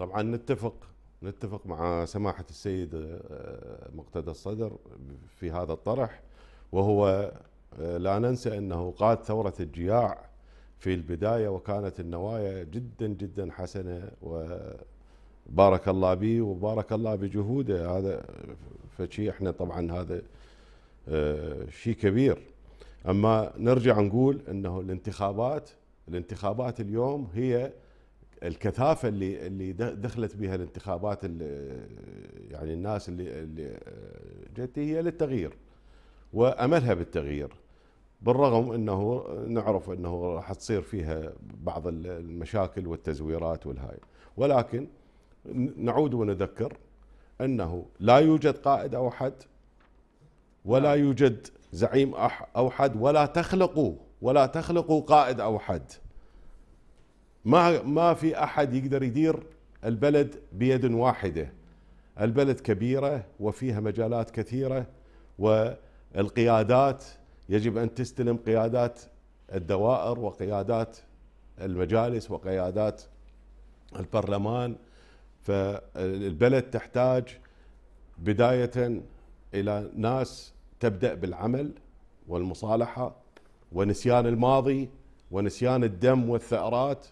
طبعا نتفق نتفق مع سماحة السيد آه، مقتدى الصدر في هذا الطرح وهو آه، لا ننسى أنه قاد ثورة الجياع في البداية وكانت النوايا جدا جدا حسنة وبارك الله به وبارك الله بجهوده. هذا فشي إحنا طبعا هذا آه، شيء كبير. أما نرجع نقول أنه الانتخابات الانتخابات اليوم هي الكثافة اللي اللي دخلت بها الانتخابات اللي يعني الناس اللي اللي جت هي للتغيير وأملها بالتغيير بالرغم إنه نعرف إنه راح تصير فيها بعض المشاكل والتزويرات والهاي ولكن نعود ونذكر إنه لا يوجد قائد أوحد ولا نعم. يوجد زعيم أوحد ولا تخلقوا ولا تخلقوا قائد أوحد ما ما في أحد يقدر يدير البلد بيد واحدة. البلد كبيرة وفيها مجالات كثيرة والقيادات يجب أن تستلم قيادات الدوائر وقيادات المجالس وقيادات البرلمان. فالبلد تحتاج بداية إلى ناس تبدأ بالعمل والمصالحة ونسيان الماضي ونسيان الدم والثأرات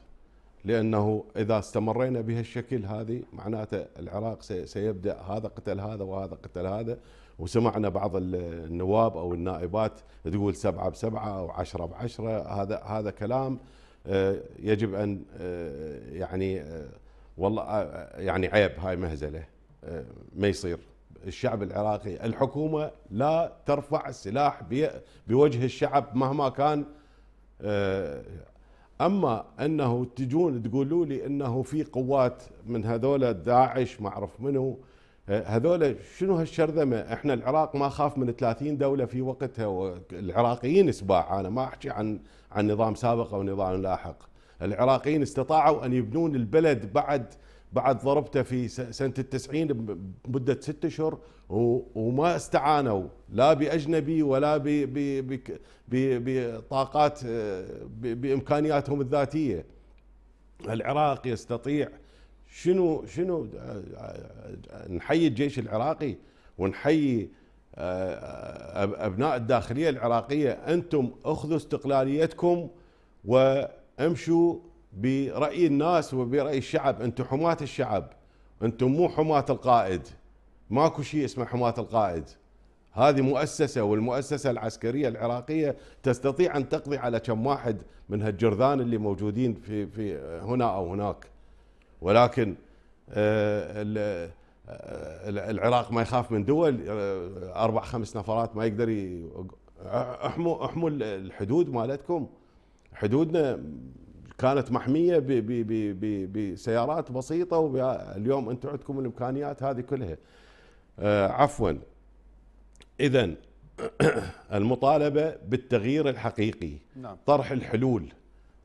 لأنه إذا استمرينا بهالشكل هذه معناته العراق سيبدأ هذا قتل هذا وهذا قتل هذا وسمعنا بعض النواب أو النائبات تقول سبعة بسبعة أو عشرة بعشرة هذا هذا كلام آه، يجب أن آه، يعني آه، والله يعني عيب هاي مهزلة ما يصير. الشعب العراقي الحكومة لا ترفع السلاح بوجه الشعب مهما كان أما أنه تجون تقولوا لي أنه في قوات من هذول داعش ما أعرف منو هذول شنو هالشرذمة؟ إحنا العراق ما خاف من 30 دولة في وقتها والعراقيين سباع أنا ما أحكي عن عن نظام سابق أو نظام لاحق. العراقيين استطاعوا أن يبنون البلد بعد بعد ضربته في سنة التسعين بمده ست اشهر وما استعانوا لا بأجنبي ولا بطاقات بإمكانياتهم الذاتية. العراق يستطيع. شنو شنو نحيي الجيش العراقي ونحيي أبناء الداخلية العراقية؟ أنتم أخذوا استقلاليتكم وامشوا برأي الناس وبرأي الشعب. أنتم حماة الشعب. أنتم مو حماة القائد. ماكو شيء اسمه حماة القائد. هذه مؤسسة والمؤسسة العسكرية العراقية تستطيع أن تقضي على كم واحد من هالجرذان اللي موجودين في في هنا أو هناك. ولكن آه، آه، العراق ما يخاف من دول. آه، أربع خمس نفرات ما يقدر احموا احموا الحدود مالتكم. حدودنا كانت محمية بسيارات بسيطة واليوم أنتم عندكم الإمكانيات هذه كلها. عفوا. اذا *clears throat* المطالبة بالتغيير الحقيقي نعم. طرح الحلول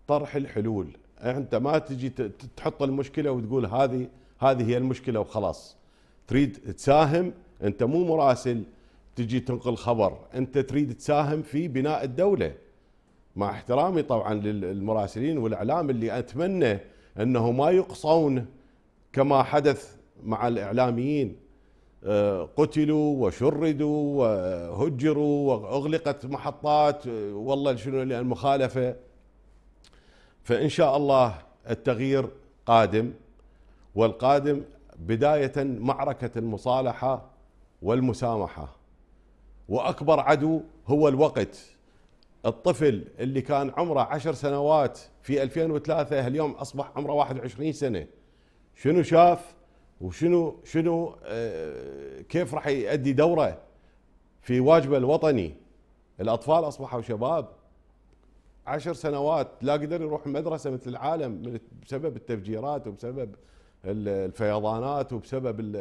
طرح الحلول. أنت ما تجي تحط المشكلة وتقول هذه هذه هي المشكلة وخلاص. تريد تساهم أنت مو مراسل تجي تنقل خبر. أنت تريد تساهم في بناء الدولة. مع احترامي طبعا للمراسلين والإعلام اللي أتمنى أنه ما يقصون كما حدث مع الإعلاميين. آه، قتلوا وشردوا وهجروا وأغلقت محطات. والله شنو المخالفة. فإن شاء الله التغيير قادم والقادم بداية معركة المصالحة والمسامحة. وأكبر عدو هو الوقت. الطفل اللي كان عمره عشر سنوات في 2003 اليوم أصبح عمره 21 سنة. شنو شاف؟ وشنو شنو آه، كيف راح يؤدي دوره في واجبه الوطني؟ الأطفال أصبحوا شباب. عشر سنوات لا قدر يروح مدرسة مثل العالم بسبب التفجيرات وبسبب الفيضانات وبسبب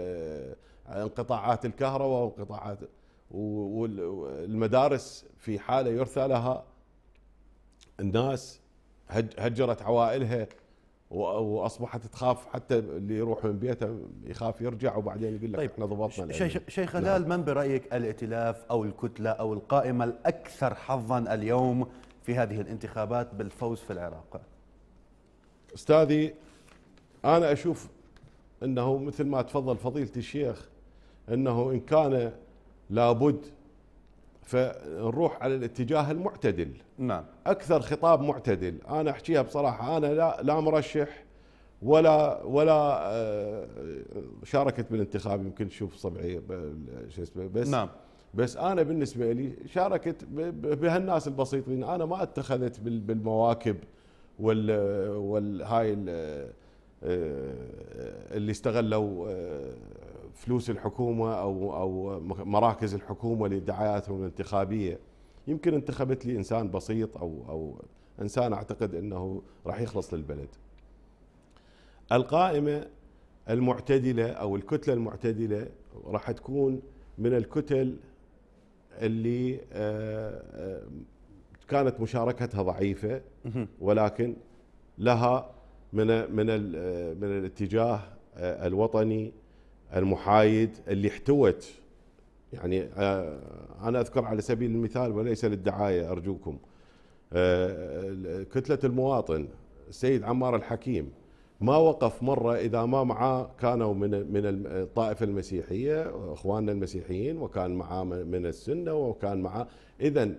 انقطاعات الكهرباء وانقطاعات والمدارس في حالة يرثى لها. الناس هجرت عوائلها وأصبحت تخاف حتى اللي يروح من بيته يخاف يرجع وبعدين يقول لك طيب إحنا ضبطنا شيخ شيخ هلال من برأيك الائتلاف أو الكتلة أو القائمة الأكثر حظا اليوم في هذه الانتخابات بالفوز في العراق؟ أستاذي أنا أشوف إنه مثل ما تفضل فضيلة الشيخ إنه إن كان لابد. فنروح على الاتجاه المعتدل. نعم. أكثر خطاب معتدل. أنا أحكيها بصراحة. أنا لا لا مرشح ولا ولا آه، شاركت بالانتخاب. يمكن تشوف صبعي شو اسمه بس نعم. بس أنا بالنسبة لي شاركت بهالناس البسيطين. أنا ما اتخذت بالمواكب وال والهاي آه، اللي استغلوا آه، فلوس الحكومة أو أو مراكز الحكومة لدعاياتهم الانتخابية يمكن انتخبت لي إنسان بسيط أو أو إنسان أعتقد إنه راح يخلص للبلد. القائمة المعتدلة أو الكتلة المعتدلة راح تكون من الكتل اللي آه، آه، كانت مشاركتها ضعيفة ولكن لها من من من الاتجاه آه، الوطني المحايد اللي احتوت. يعني آه، أنا أذكر على سبيل المثال وليس للدعاية أرجوكم آه، كتلة المواطن السيد عمار الحكيم ما وقف مرة إذا ما معاه كانوا من من الطائفه المسيحية إخواننا المسيحيين وكان معاه من السنة وكان معاه. اذا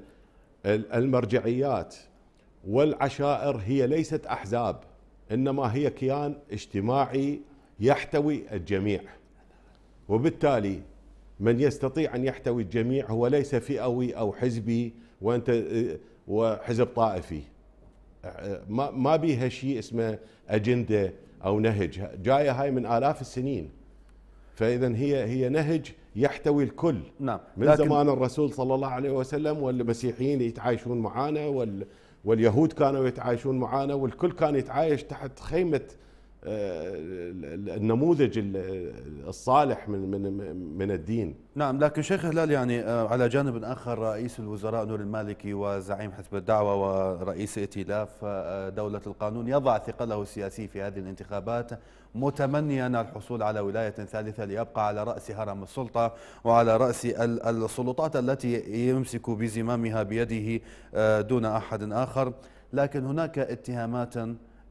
المرجعيات والعشائر هي ليست أحزاب إنما هي كيان اجتماعي يحتوي الجميع. وبالتالي من يستطيع أن يحتوي الجميع هو ليس فئوي أو حزبي وأنت وحزب طائفي. ما ما بيها شيء اسمه أجندة أو نهج. جاية هاي من آلاف السنين. فإذا هي هي نهج يحتوي الكل. نعم. من زمان الرسول صلى الله عليه وسلم والمسيحيين يتعايشون معانا وال واليهود كانوا يتعايشون معانا والكل كان يتعايش تحت خيمة آه، النموذج الصالح من من من الدين. نعم لكن شيخ هلال يعني آه، على جانب آخر رئيس الوزراء نور المالكي وزعيم حزب الدعوة ورئيس ائتلاف آه، دولة القانون يضع ثقله السياسي في هذه الانتخابات متمنيا الحصول على ولاية ثالثة ليبقى على رأس هرم السلطة وعلى رأس السلطات التي يمسك بزمامها بيده دون أحد آخر. لكن هناك اتهامات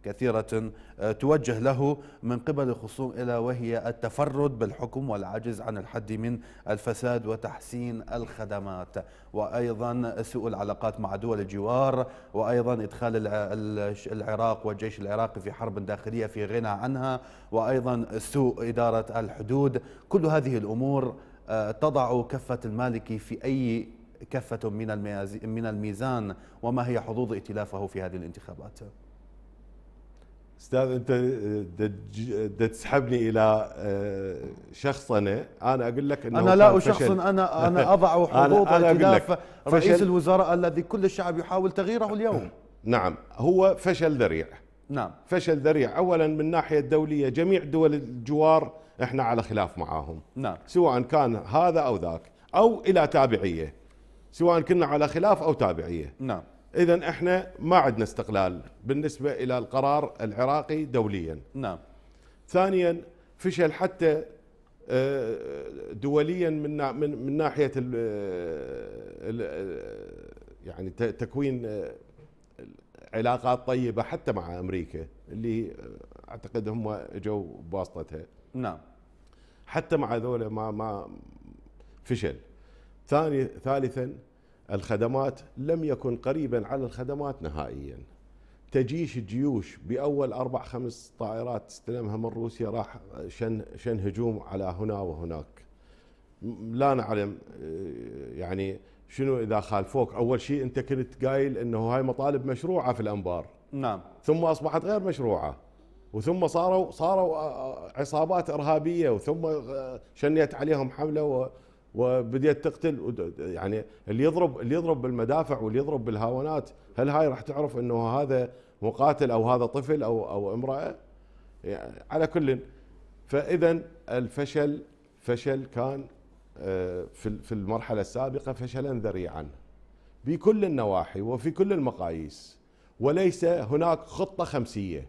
كثيرة آه، توجه له من قبل الخصوم إلى وهي التفرد بالحكم والعجز عن الحد من الفساد وتحسين الخدمات. وأيضا سوء العلاقات مع دول الجوار وأيضا إدخال العراق والجيش العراقي في حرب داخلية في غنى عنها وأيضا سوء إدارة الحدود. كل هذه الأمور آه، تضع كفة المالكي في أي كفة من الميزان وما هي حظوظ ائتلافه في هذه الانتخابات؟ أستاذ أنت تسحبني إلى آه، شخصنه أنا. أقول لك إنه أنا لا اشخصن أنا أنا *laughs* أضع حظوظ ائتلاف رئيس الوزراء الذي كل الشعب يحاول تغييره اليوم. *clears throat* نعم هو فشل ذريع. نعم. فشل ذريع. اولا من الناحيه الدوليه جميع دول الجوار إحنا على خلاف معاهم. نعم. سواء كان هذا أو ذاك أو إلى تابعية. سواء كنا على خلاف أو تابعية. نعم. اذا إحنا ما عندنا استقلال بالنسبة إلى القرار العراقي دوليا. نعم. ثانيا فشل حتى آه، دوليا من من من ناحية يعني تكوين آه، علاقات طيبة حتى مع أمريكا اللي أعتقد هم اجوا بواسطتها. نعم. حتى مع ذولا ما ما فشل. ثاني ثالثا الخدمات لم يكن قريبا على الخدمات نهائيا. تجيش الجيوش بأول أربع خمس طائرات استلمها من روسيا راح شن شن هجوم على هنا وهناك. لا نعلم آه، يعني شنو إذا خالفوك. أول شيء أنت كنت قايل إنه هاي مطالب مشروعة في الأنبار. نعم. ثم أصبحت غير مشروعة وثم صاروا صاروا آه، آه، عصابات إرهابية وثم شنيت عليهم حملة وبديت تقتل يعني اللي يضرب اللي يضرب بالمدافع واللي يضرب بالهاونات هل هاي راح تعرف إنه هذا مقاتل أو هذا طفل أو أو امرأة؟ يعني على كل فاذا الفشل فشل كان آه، في في المرحلة السابقة فشلا ذريعا بكل النواحي وفي كل المقاييس وليس هناك خطة خمسية.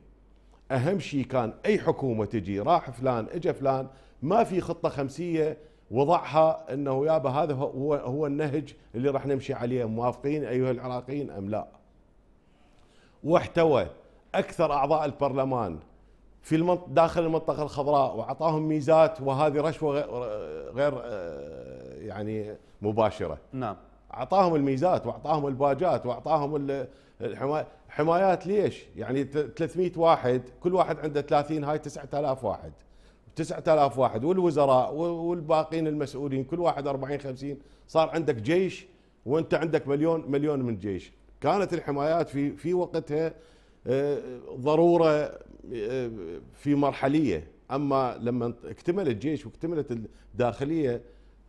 أهم شيء كان أي حكومة تجي راح فلان اجى فلان ما في خطة خمسية وضعها إنه يابا هذا هو هو النهج اللي راح نمشي عليه موافقين أيها العراقيين أم لا واحتوى أكثر أعضاء البرلمان في. داخل المنطقة الخضراء وأعطاهم ميزات وهذه رشوة غير آه، يعني مباشرة نعم أعطاهم الميزات وأعطاهم الباجات وأعطاهم الحمايات حمايات ليش؟ يعني 300 واحد كل واحد عنده 30 هاي 9000 واحد 9000 واحد والوزراء والباقين المسؤولين كل واحد 40 50 صار عندك جيش وانت عندك مليون مليون من جيش. كانت الحمايات في في وقتها آه، ضرورة آه، في مرحلية. أما لما اكتمل الجيش واكتملت الداخلية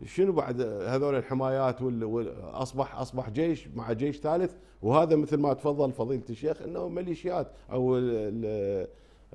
شنو بعد هذول الحمايات واصبح أصبح جيش مع جيش ثالث؟ وهذا مثل ما تفضل فضيلة الشيخ إنه ميليشيات أو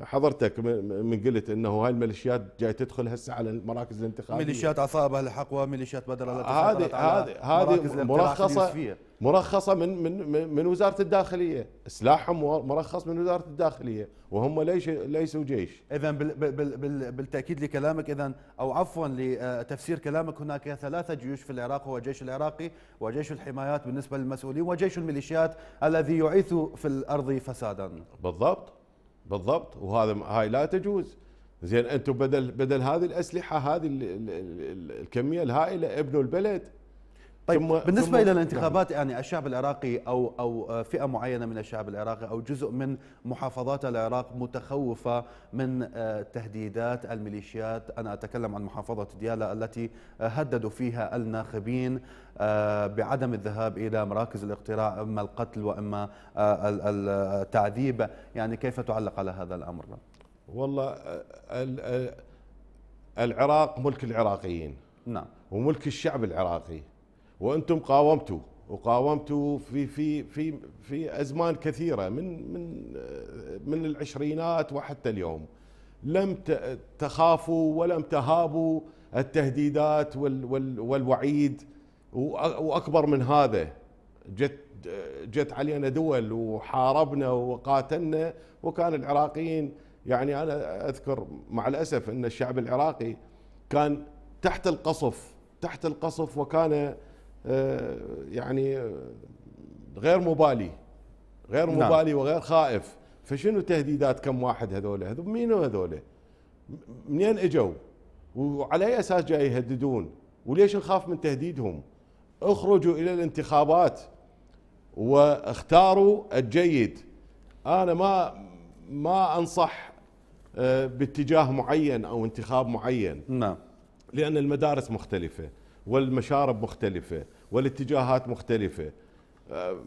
حضرتك من قلت إنه هاي الميليشيات جاي تدخل هسه على المراكز الانتخابية. ميليشيات عصائب أهل الحق وميليشيات بدر هذه هذه هذه مرخصه. مرخصة من من من- وزارة الداخلية. سلاحهم مرخص من وزارة الداخلية. وهم ليش ليسوا جيش. اذا بال بال بال بالتأكيد لكلامك اذا أو عفوا لتفسير كلامك هناك ثلاثة جيوش في العراق هو الجيش العراقي وجيش الحمايات بالنسبة للمسؤولين وجيش الميليشيات الذي يعيث في الأرض فسادا. بالضبط. بالضبط. وهذا هاي لا تجوز. زين أنتم بدل بدل هذه الأسلحة هذه ال- ال- ال- الكمية الهائلة ابنوا البلد. طيب ثم- بالنسبة ثم- إلى الانتخابات يعني الشعب العراقي أو أو فئة معينة من الشعب العراقي أو جزء من محافظات العراق متخوفة من آه، تهديدات الميليشيات. أنا أتكلم عن محافظة ديالا التي آه، هددوا فيها الناخبين آه، بعدم الذهاب إلى مراكز الاقتراع إما القتل وإما آه، ال- ال- التعذيب. يعني كيف تعلق على هذا الأمر؟ والله ال- ال- العراق ملك العراقيين. نعم. وملك الشعب العراقي. وأنتم قاومتوا وقاومتوا في في في في أزمان كثيرة من من من العشرينات وحتى اليوم. لم تخافوا ولم تهابوا التهديدات وال وال والوعيد وأكبر من هذا. جت جت علينا دول وحاربنا وقاتلنا وكان العراقيين يعني أنا أذكر مع الأسف أن الشعب العراقي كان تحت القصف تحت القصف وكان يعني آه، غير مبالي غير نعم. مبالي وغير خائف. فشنو تهديدات كم واحد هذول؟ هذول مين هذول؟ منين إجوا؟ وعلى أي أساس جاي يهددون؟ وليش نخاف من تهديدهم؟ اخرجوا إلى الانتخابات واختاروا الجيد. أنا ما ما أنصح آه، باتجاه معين أو انتخاب معين. نعم. لأن المدارس مختلفة. والمشارب مختلفة والاتجاهات مختلفة. آه،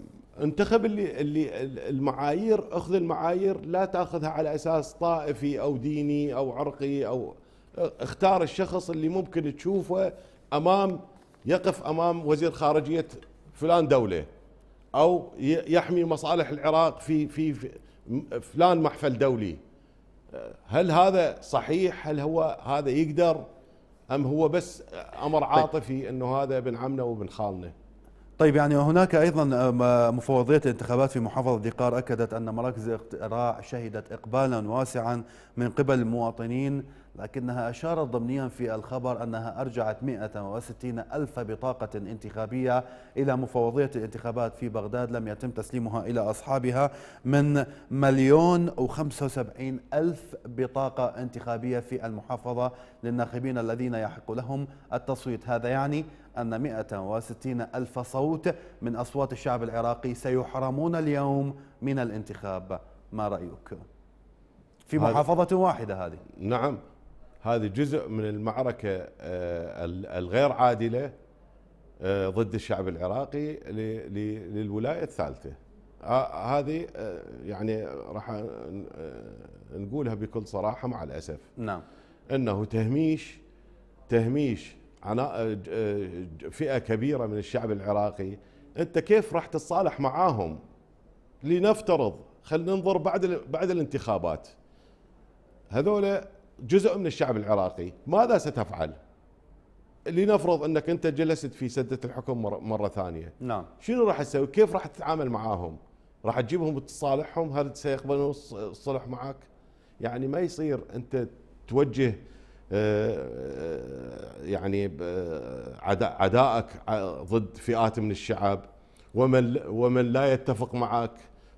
انتخب اللي اللي المعايير أخذ المعايير لا تأخذها على أساس طائفي أو ديني أو عرقي أو اختار الشخص اللي ممكن تشوفه أمام يقف أمام وزير خارجية فلان دولة أو يحمي مصالح العراق في في في فلان محفل دولي. هل هذا صحيح؟ هل هو هذا يقدر؟ أم هو بس أمر عاطفي إنه هذا ابن عمنا وابن خالنا؟ طيب يعني هناك أيضا آم، مفوضية الانتخابات في محافظة ديقار أكدت أن مراكز الاقتراع شهدت اقبالا واسعا من قبل المواطنين لكنها أشارت ضمنيا في الخبر أنها أرجعت 160 ألف بطاقة انتخابية إلى مفوضية الانتخابات في بغداد. لم يتم تسليمها إلى أصحابها من مليون و75 ألف بطاقة انتخابية في المحافظة. للناخبين الذين يحق لهم التصويت هذا يعني أن 160 ألف صوت من أصوات الشعب العراقي سيحرمون اليوم من الانتخاب. ما رأيك؟ في محافظة واحدة هذه. نعم. هذه جزء من المعركة آه، ال- الغير عادلة آه، ضد الشعب العراقي ل- ل- للولاية الثالثة. ه- هذه آه، يعني راح آه، نقولها بكل صراحة مع الأسف. نعم. إنه تهميش تهميش فئة كبيرة من الشعب العراقي. أنت كيف راح تتصالح معاهم؟ لنفترض خلينا ننظر بعد بعد الانتخابات. هذول جزء من الشعب العراقي. ماذا ستفعل؟ لنفرض أنك أنت جلست في سدة الحكم مرة, ثانية. نعم. شنو راح تسوي؟ كيف راح تتعامل معاهم؟ راح تجيبهم وتصالحهم؟ هل سيقبلون الص- الصلح معك يعني ما يصير أنت توجه آه، آه، يعني عدا- عدائك ضد فئات من الشعب ومن ومن لا يتفق معك.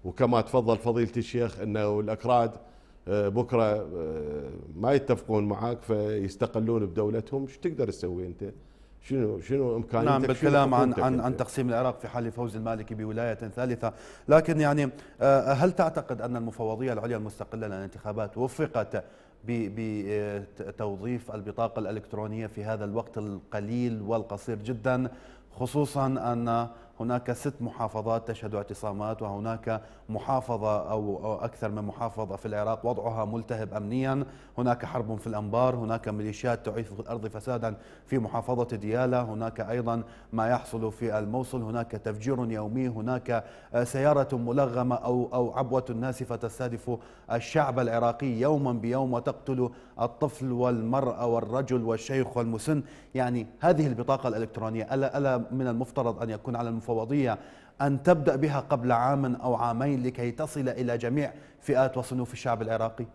وكما تفضل فضيلة الشيخ أنه الأكراد آه، بكرة آه، ما يتفقون معك فيستقلون بدولتهم شو تقدر تسوي أنت؟ شنو شنو إمكانيتك؟ نعم بالكلام عن عن؟ عن تقسيم العراق في حال فوز المالكي بولاية ثالثة، لكن يعني آه، هل تعتقد أن المفوضية العليا المستقلة للانتخابات وفقت بتوظيف البطاقة الإلكترونية في هذا الوقت القليل والقصير جدا خصوصا أن هناك ست محافظات تشهد اعتصامات وهناك محافظة أو أكثر من محافظة في العراق وضعها ملتهب أمنيا. هناك حرب في الأنبار هناك ميليشيات تعيث في الأرض فسادا في محافظة ديالى هناك أيضا ما يحصل في الموصل هناك تفجير يومي هناك سيارة ملغمة أو أو عبوة ناسفة تستهدف الشعب العراقي يوما بيوم وتقتل الطفل والمرأة والرجل والشيخ والمسن. يعني هذه البطاقة الإلكترونية ألا, ألا من المفترض أن يكون على المفوضية أن تبدأ بها قبل عام أو عامين لكي تصل إلى جميع فئات وصنوف الشعب العراقي؟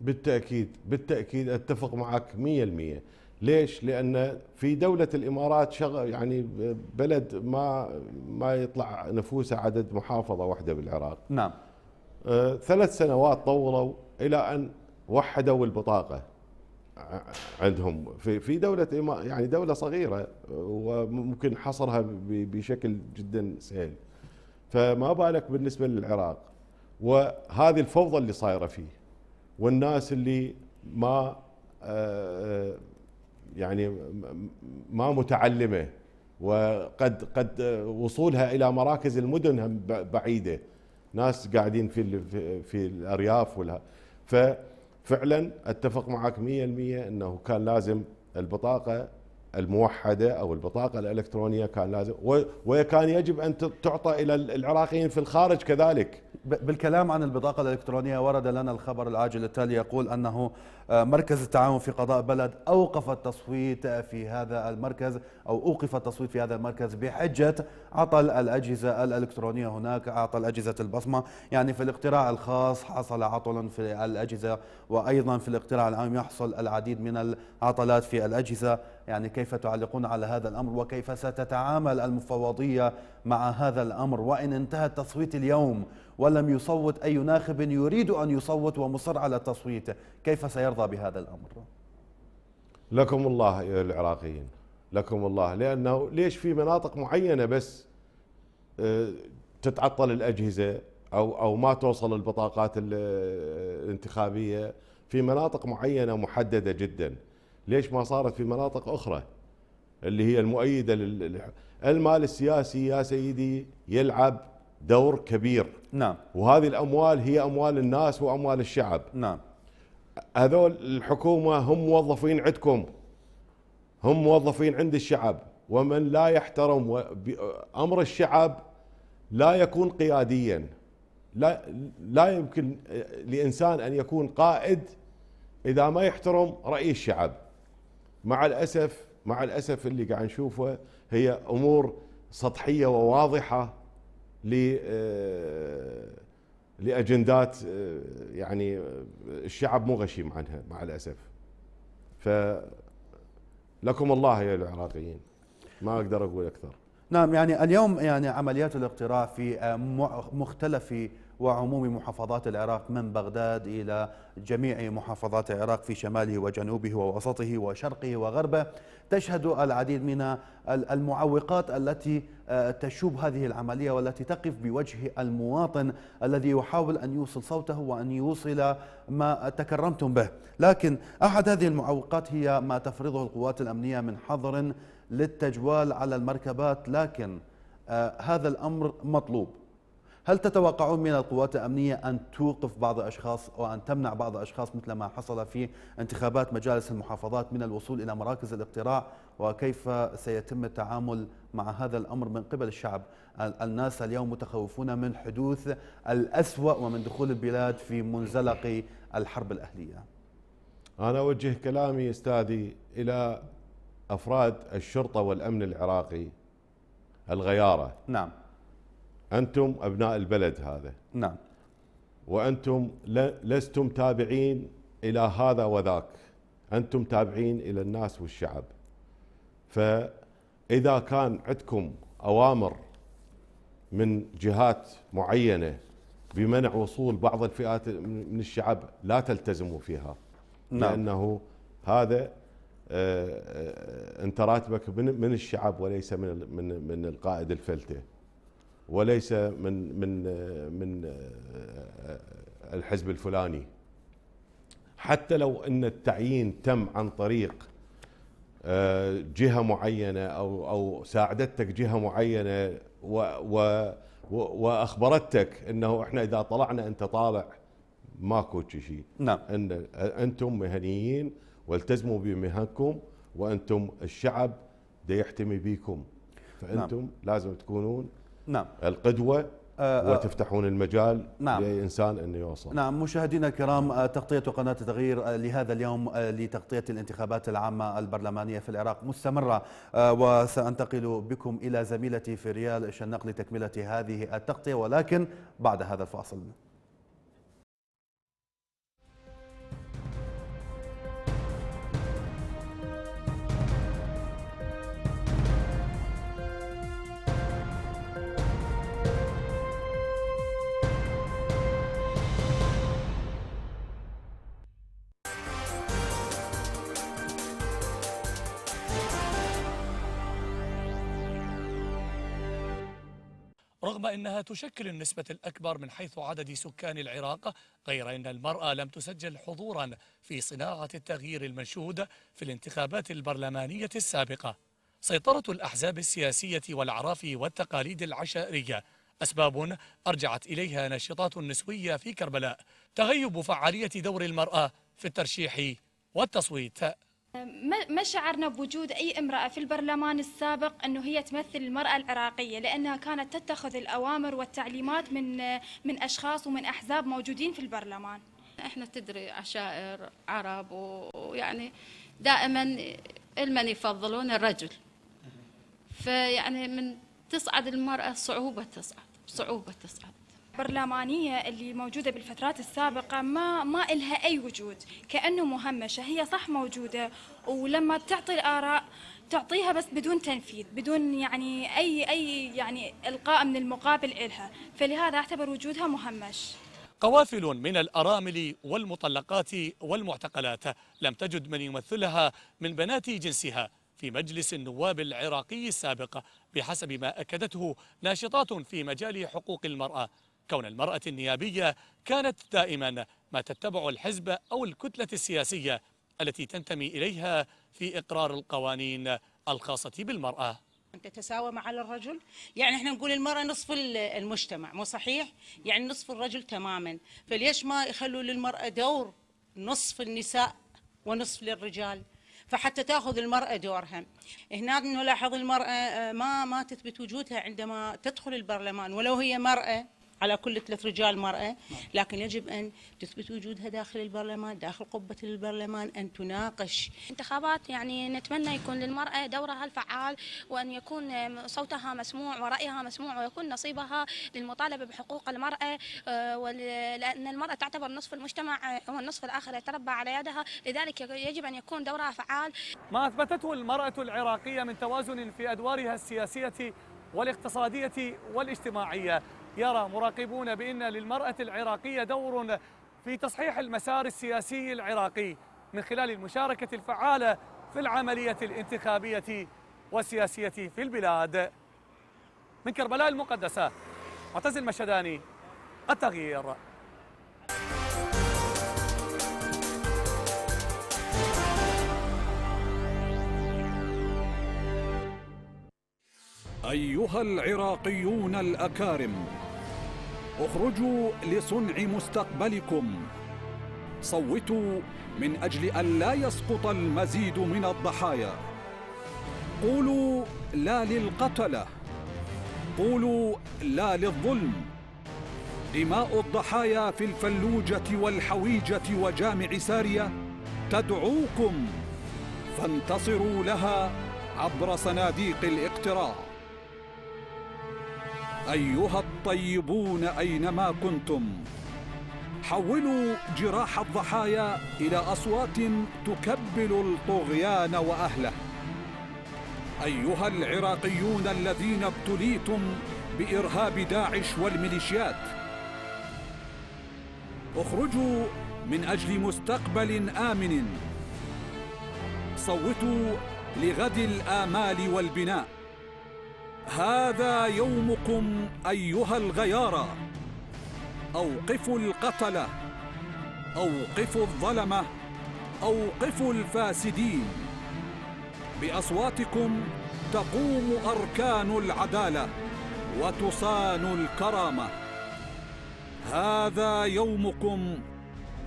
بالتأكيد بالتأكيد أتفق معك مية المية. ليش؟ لأن في دولة الإمارات شغل يعني بلد ما ما يطلع نفوسه عدد محافظة واحدة بالعراق. نعم. آه ثلاث سنوات طولوا إلى أن وحدوا البطاقة. عندهم. في في دولة يعني دولة صغيرة وممكن حصرها بشكل جدا سهل. فما بالك بالنسبة للعراق؟ وهذه الفوضى اللي صايرة فيه والناس اللي ما آه، يعني ما متعلمة وقد قد وصولها إلى مراكز المدن بعيدة. ناس قاعدين في في الأرياف ولا ف فعلا أتفق معك 100% إنه كان لازم البطاقة الموحدة أو البطاقة الإلكترونية كان لازم وكان يجب أن تعطى إلى العراقيين في الخارج كذلك. بالكلام عن البطاقة الإلكترونية ورد لنا الخبر العاجل التالي يقول آه، مركز التعاون في قضاء بلد أوقف التصويت في هذا المركز أو أوقف التصويت في هذا المركز بحجة عطل الأجهزة الإلكترونية هناك عطل أجهزة البصمة. يعني في الاقتراع الخاص حصل عطل في الأجهزة وأيضا في الاقتراع العام يحصل العديد من العطلات في الأجهزة. يعني كيف تعلقون على هذا الأمر وكيف ستتعامل المفوضية مع هذا الأمر؟ وإن انتهى التصويت اليوم ولم يصوت أي ناخب يريد أن يصوت ومصر على تصويته كيف سيرضى بهذا الأمر. لكم الله يا العراقيين لكم الله لأنه ليش في مناطق معينة بس آه، تتعطل الأجهزة أو أو ما توصل البطاقات الانتخابية. في مناطق معينة محددة جدا. ليش ما صارت في مناطق أخرى؟ اللي هي المؤيدة لل... المال السياسي يا سيدي يلعب دور كبير. نعم. وهذه الأموال هي أموال الناس وأموال الشعب. نعم. هذول الحكومة هم موظفين عندكم. هم موظفين عند الشعب. ومن لا يحترم أمر الشعب لا يكون قياديا. لا لا يمكن لإنسان أن يكون قائد إذا ما يحترم راي الشعب مع الأسف مع الأسف اللي قاعد نشوفه هي أمور سطحية وواضحة آه، لأجندات آه، يعني الشعب مو غشيم عنها مع الأسف. لكم الله يا العراقيين. ما أقدر أقول أكثر. نعم يعني اليوم يعني عمليات الاقتراع في آه، مختلف وعموم محافظات العراق من بغداد إلى جميع محافظات العراق في شماله وجنوبه ووسطه وشرقه وغربه تشهد العديد من المعوقات التي آه، تشوب هذه العملية والتي تقف بوجه المواطن الذي يحاول أن يوصل صوته وأن يوصل ما تكرمتم به. لكن أحد هذه المعوقات هي ما تفرضه القوات الأمنية من حظر للتجوال على المركبات لكن آه، هذا الأمر مطلوب. هل تتوقعون من القوات الأمنية أن توقف بعض الأشخاص أو أن تمنع بعض الأشخاص مثل ما حصل في انتخابات مجالس المحافظات من الوصول إلى مراكز الاقتراع؟ وكيف سيتم التعامل مع هذا الأمر من قبل الشعب؟ الناس اليوم متخوفون من حدوث الأسوأ ومن دخول البلاد في منزلق الحرب الأهلية. أنا أوجه كلامي أستاذي إلى أفراد الشرطة والأمن العراقي الغيارة. نعم. أنتم أبناء البلد هذا. نعم. وأنتم لستم تابعين إلى هذا وذاك. أنتم تابعين إلى الناس والشعب. فإذا كان عندكم أوامر من جهات معينة بمنع وصول بعض الفئات من الشعب لا تلتزموا فيها. نعم. لأنه هذا آه، آه، أنت راتبك من الشعب وليس من من من القائد الفلتة. وليس من من من الحزب الفلاني. حتى لو إن التعيين تم عن طريق آه، جهة معينة أو أو ساعدتك جهة معينة و و وأخبرتك إنه إحنا إذا طلعنا أنت طالع ماكو شيء نعم. إن أنتم مهنيين والتزموا بمهنكم وأنتم الشعب دا يحتمي بيكم. فأنتم نعم. لازم تكونون نعم القدوة آه، آه. وتفتحون المجال نعم. لاي انسان إنه يوصل نعم مشاهدينا الكرام آه، تغطية قناة التغيير آه، لهذا اليوم لتغطية الانتخابات العامة البرلمانية في العراق مستمرة وسأنتقل بكم إلى زميلتي في ريال شنق لتكملة هذه التغطية ولكن بعد هذا الفاصل رغم أنها تشكل النسبة الأكبر من حيث عدد سكان العراق غير أن المرأة لم تسجل حضورا في صناعة التغيير المنشود في الانتخابات البرلمانية السابقة. سيطرة الأحزاب السياسية والأعراف والتقاليد العشائرية. أسباب أرجعت إليها ناشطات نسوية في كربلاء. تغيب فعالية دور المرأة في الترشيح والتصويت. ما شعرنا بوجود أي امرأة في البرلمان السابق أنه هي تمثل المرأة العراقية؟ لأنها كانت تتخذ الأوامر والتعليمات من من أشخاص ومن أحزاب موجودين في البرلمان. إحنا تدري عشائر عرب ويعني دائما إلمن يفضلون الرجل. فيعني من تصعد المرأة صعوبة تصعد صعوبة تصعد. البرلمانية اللي موجودة بالفترات السابقة ما ما إلها أي وجود كأنه مهمشة هي صح موجودة ولما تعطي الآراء تعطيها بس بدون تنفيذ بدون يعني أي أي يعني إلقاء من المقابل إلها فلهذا أعتبر وجودها مهمش. قوافل من الأرامل والمطلقات والمعتقلات لم تجد من يمثلها من بنات جنسها في مجلس النواب العراقي السابق بحسب ما أكدته ناشطات في مجال حقوق المرأة. كون المرأة النيابية كانت دائما ما تتبع الحزب أو الكتلة السياسية التي تنتمي إليها في إقرار القوانين الخاصة بالمرأة. أن تتساوى مع الرجل؟ يعني إحنا نقول المرأة نصف ال- المجتمع مو صحيح؟ يعني نصف الرجل تماما. فليش ما يخلوا للمرأة دور نصف النساء ونصف للرجال؟ فحتى تاخذ المرأة دورها. هنا نلاحظ المرأة آه، ما ما تثبت وجودها عندما تدخل البرلمان ولو هي مرأة على كل ثلاث رجال مرأة. لكن يجب أن تثبت وجودها داخل البرلمان داخل قبة البرلمان أن تناقش. انتخابات يعني نتمنى يكون للمرأة دورها الفعال وأن يكون صوتها مسموع ورأيها مسموع ويكون نصيبها للمطالبة بحقوق المرأة. آه، لأن المرأة تعتبر نصف المجتمع آه، والنصف الآخر يتربى على يدها. لذلك يجب أن يكون دورها فعال. ما أثبتته المرأة العراقية من توازن في أدوارها السياسية والاقتصادية والاجتماعية؟ يرى مراقبون بأن للمرأة العراقية دور في تصحيح المسار السياسي العراقي من خلال المشاركة الفعالة في العملية الانتخابية والسياسية في البلاد. من كربلاء المقدسة معتز المشداني التغيير. أيها العراقيون الأكارم اخرجوا لصنع مستقبلكم. صوتوا من أجل أن لا يسقط المزيد من الضحايا. قولوا لا للقتلة قولوا لا للظلم. دماء الضحايا في الفلوجة والحويجة وجامع سارية تدعوكم. فانتصروا لها عبر صناديق الاقتراع. أيها الطيبون أينما كنتم. حولوا جراح الضحايا إلى أصوات تكبل الطغيان وأهله. أيها العراقيون الذين ابتليتم بإرهاب داعش والميليشيات. اخرجوا من أجل مستقبل آمن. صوتوا لغد الآمال والبناء. هذا يومكم أيها الغيارى اوقفوا القتله اوقفوا الظلمه اوقفوا الفاسدين. بأصواتكم تقوم أركان العدالة وتصان الكرامة. هذا يومكم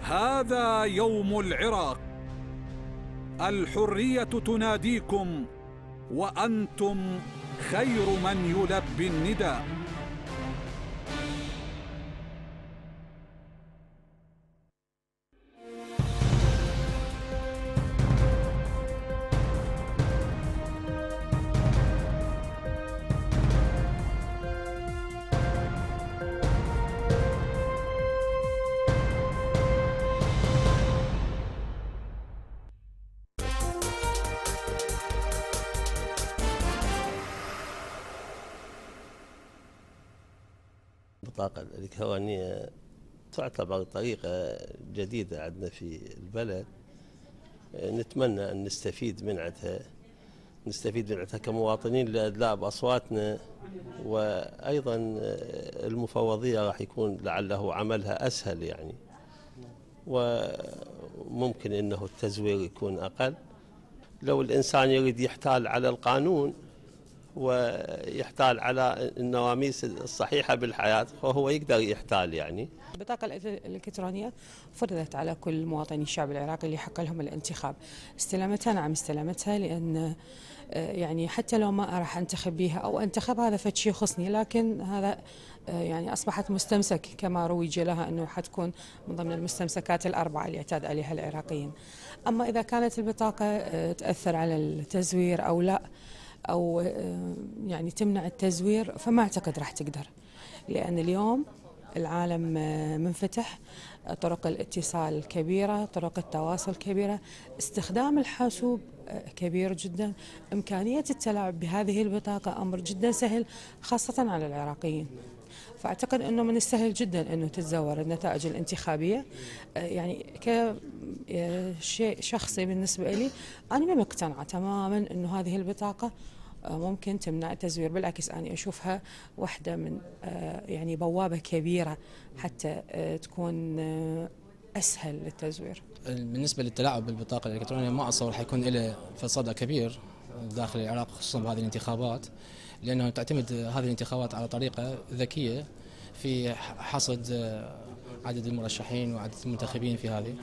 هذا يوم العراق. الحرية تناديكم وأنتم خير من يلبي النداء. البطاقة الإلكترونية تعتبر طريقة جديدة عندنا في البلد. نتمنى أن نستفيد من عندها نستفيد من عندها كمواطنين لإدلاء بأصواتنا وأيضا المفوضية راح يكون لعله عملها أسهل يعني. وممكن أنه التزوير يكون أقل. لو الإنسان يريد يحتال على القانون ويحتال على النواميس الصحيحة بالحياة فهو يقدر يحتال يعني. البطاقة الإلكترونية فرضت على كل مواطني الشعب العراقي اللي حق لهم الانتخاب. استلمتها؟ نعم استلمتها لأن آه، يعني حتى لو ما راح أنتخب بها أو أنتخب هذا فشي يخصني لكن هذا آه، يعني أصبحت مستمسك كما روج لها أنه حتكون من ضمن المستمسكات الأربعة اللي اعتاد عليها العراقيين. أما إذا كانت البطاقة آه، تأثر على التزوير أو لا أو آه، يعني تمنع التزوير فما أعتقد راح تقدر. لأن اليوم العالم آه، منفتح طرق الاتصال كبيرة طرق التواصل كبيرة استخدام الحاسوب آه، كبير جدا. إمكانية التلاعب بهذه البطاقة أمر جدا سهل خاصة على العراقيين. فأعتقد إنه من السهل جدا إنه تتزور النتائج الانتخابية. يعني كشيء شخصي بالنسبة لي أنا ما مقتنعة تماما إنه هذه البطاقة ممكن تمنع التزوير بالعكس أنا أشوفها واحدة من يعني بوابة كبيرة حتى تكون أسهل للتزوير. بالنسبة للتلاعب بالبطاقة الإلكترونية ما أتصور حيكون له صدى كبير داخل العراق خصوصا بهذه الانتخابات. لأنه تعتمد هذه الانتخابات على طريقة ذكية في حصد عدد المرشحين وعدد المنتخبين في هذه.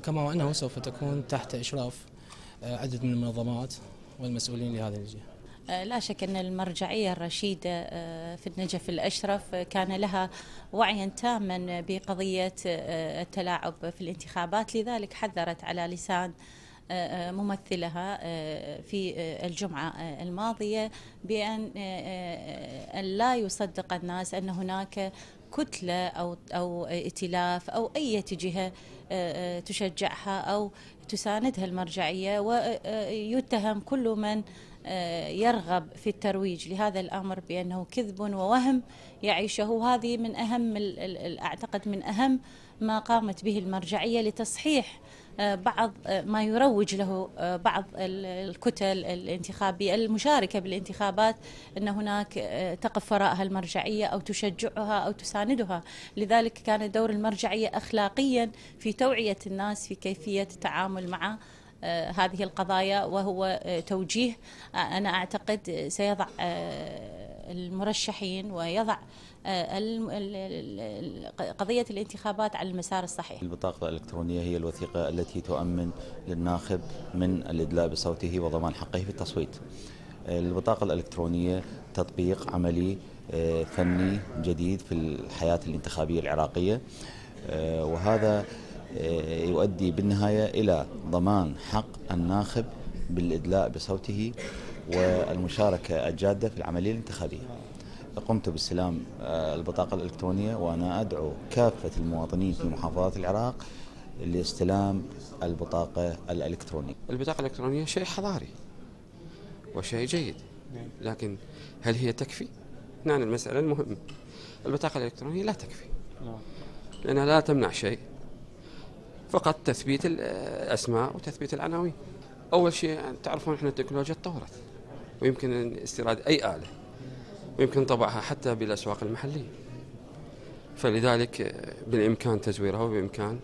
كما وأنه سوف تكون تحت إشراف عدد من المنظمات والمسؤولين لهذه الجهة. لا شك أن المرجعية الرشيدة في النجف الأشرف كان لها وعيا تاما بقضية التلاعب في الانتخابات. لذلك حذرت على لسان ممثلها في الجمعة الماضية بأن لا يصدق الناس أن هناك كتلة أو أو ائتلاف أو أي جهة تشجعها أو تساندها المرجعية ويتهم كل من يرغب في الترويج. لهذا الأمر بأنه كذب ووهم يعيشه. هذه من أهم أعتقد من أهم ما قامت به المرجعية لتصحيح بعض ما يروج له بعض الكتل الانتخابية المشاركة بالانتخابات أن هناك تقف وراءها المرجعية أو تشجعها أو تساندها. لذلك كان دور المرجعية أخلاقيا في توعية الناس في كيفية التعامل مع هذه القضايا وهو توجيه. أنا أعتقد سيضع المرشحين ويضع قضية الانتخابات على المسار الصحيح. البطاقة الإلكترونية هي الوثيقة التي تؤمن للناخب من الإدلاء بصوته وضمان حقه في التصويت. البطاقة الإلكترونية تطبيق عملي فني جديد في الحياة الانتخابية العراقية وهذا يؤدي بالنهاية إلى ضمان حق الناخب بالإدلاء بصوته والمشاركة الجادة في العملية الانتخابية. قمت باستلام البطاقة الإلكترونية وأنا أدعو كافة المواطنين في محافظات العراق لاستلام البطاقة الإلكترونية. البطاقة الإلكترونية شيء حضاري وشيء جيد. لكن هل هي تكفي؟ نعم المسألة المهمة البطاقة الإلكترونية لا تكفي. لأنها لا تمنع شيء. فقط تثبيت الأسماء وتثبيت العناوين. أول شيء تعرفون إحنا التكنولوجيا تطورت. ويمكن استيراد أي آلة ويمكن طبعها حتى بالأسواق المحلية فلذلك بالإمكان تزويرها وبإمكان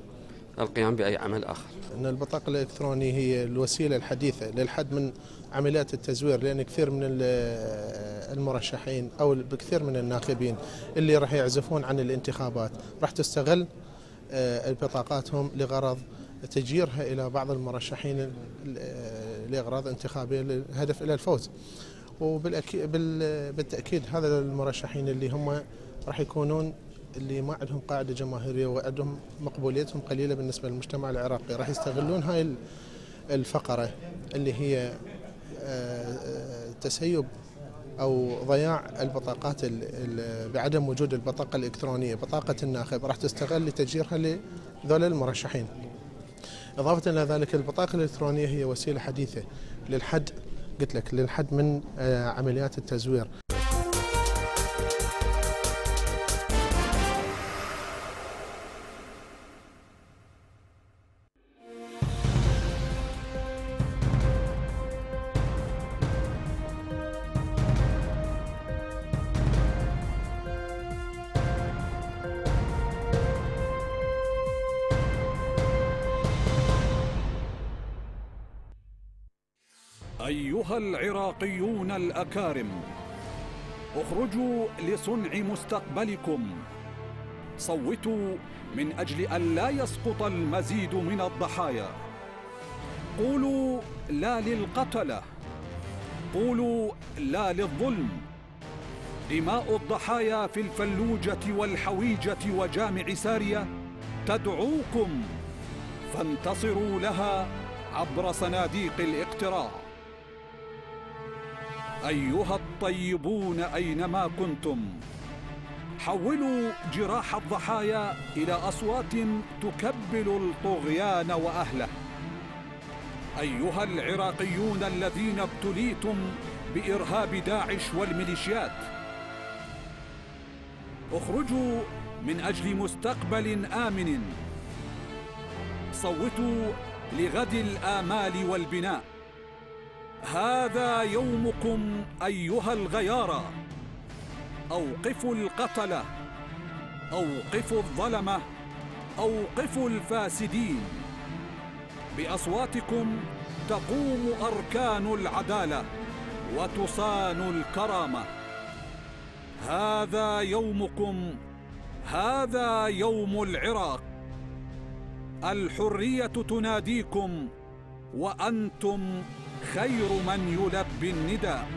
القيام بأي عمل آخر. أن البطاقة الإلكترونية هي الوسيلة الحديثة للحد من عمليات التزوير لأن كثير من المرشحين أو بكثير من الناخبين اللي راح يعزفون عن الانتخابات راح تستغل آه، بطاقاتهم لغرض تجيرها إلى بعض المرشحين لأغراض انتخابية للهدف إلى الفوز. وبالتأكيد هذا المرشحين اللي هم راح يكونون اللي ما عندهم قاعدة جماهيرية وعندهم مقبوليتهم قليلة بالنسبة للمجتمع العراقي راح يستغلون هاي الفقرة اللي هي آه، تسيب أو ضياع البطاقات بعدم وجود البطاقة الإلكترونية بطاقة الناخب راح تستغل لتجيرها لذول المرشحين. إضافة إلى ذلك البطاقة الإلكترونية هي وسيلة حديثة للحد قلت لك للحد من آه، عمليات التزوير. العراقيون الأكارم. اخرجوا لصنع مستقبلكم. صوتوا من أجل أن لا يسقط المزيد من الضحايا. قولوا لا للقتلة. قولوا لا للظلم. دماء الضحايا في الفلوجة والحويجة وجامع سارية تدعوكم. فانتصروا لها عبر صناديق الاقتراع. أيها الطيبون أينما كنتم. حولوا جراح الضحايا إلى أصوات تكبل الطغيان وأهله. أيها العراقيون الذين ابتليتم بإرهاب داعش والميليشيات. اخرجوا من أجل مستقبل آمن. صوتوا لغد الآمال والبناء. هذا يومكم أيها الغيارى أوقفوا القتلة. أوقفوا الظلمة. أوقفوا الفاسدين. بأصواتكم تقوم أركان العدالة وتصان الكرامة. هذا يومكم. هذا يوم العراق. الحرية تناديكم وأنتم خير من يلبي النداء.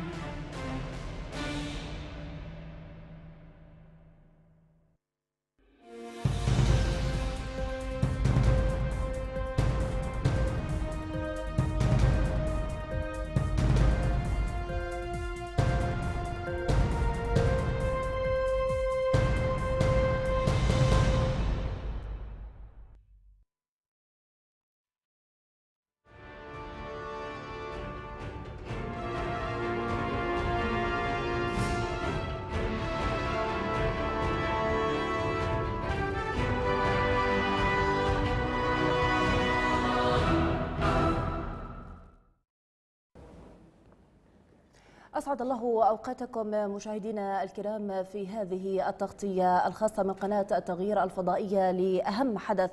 أسعد الله أوقاتكم مشاهدينا الكرام في هذه التغطية الخاصة من قناة التغيير الفضائية لأهم حدث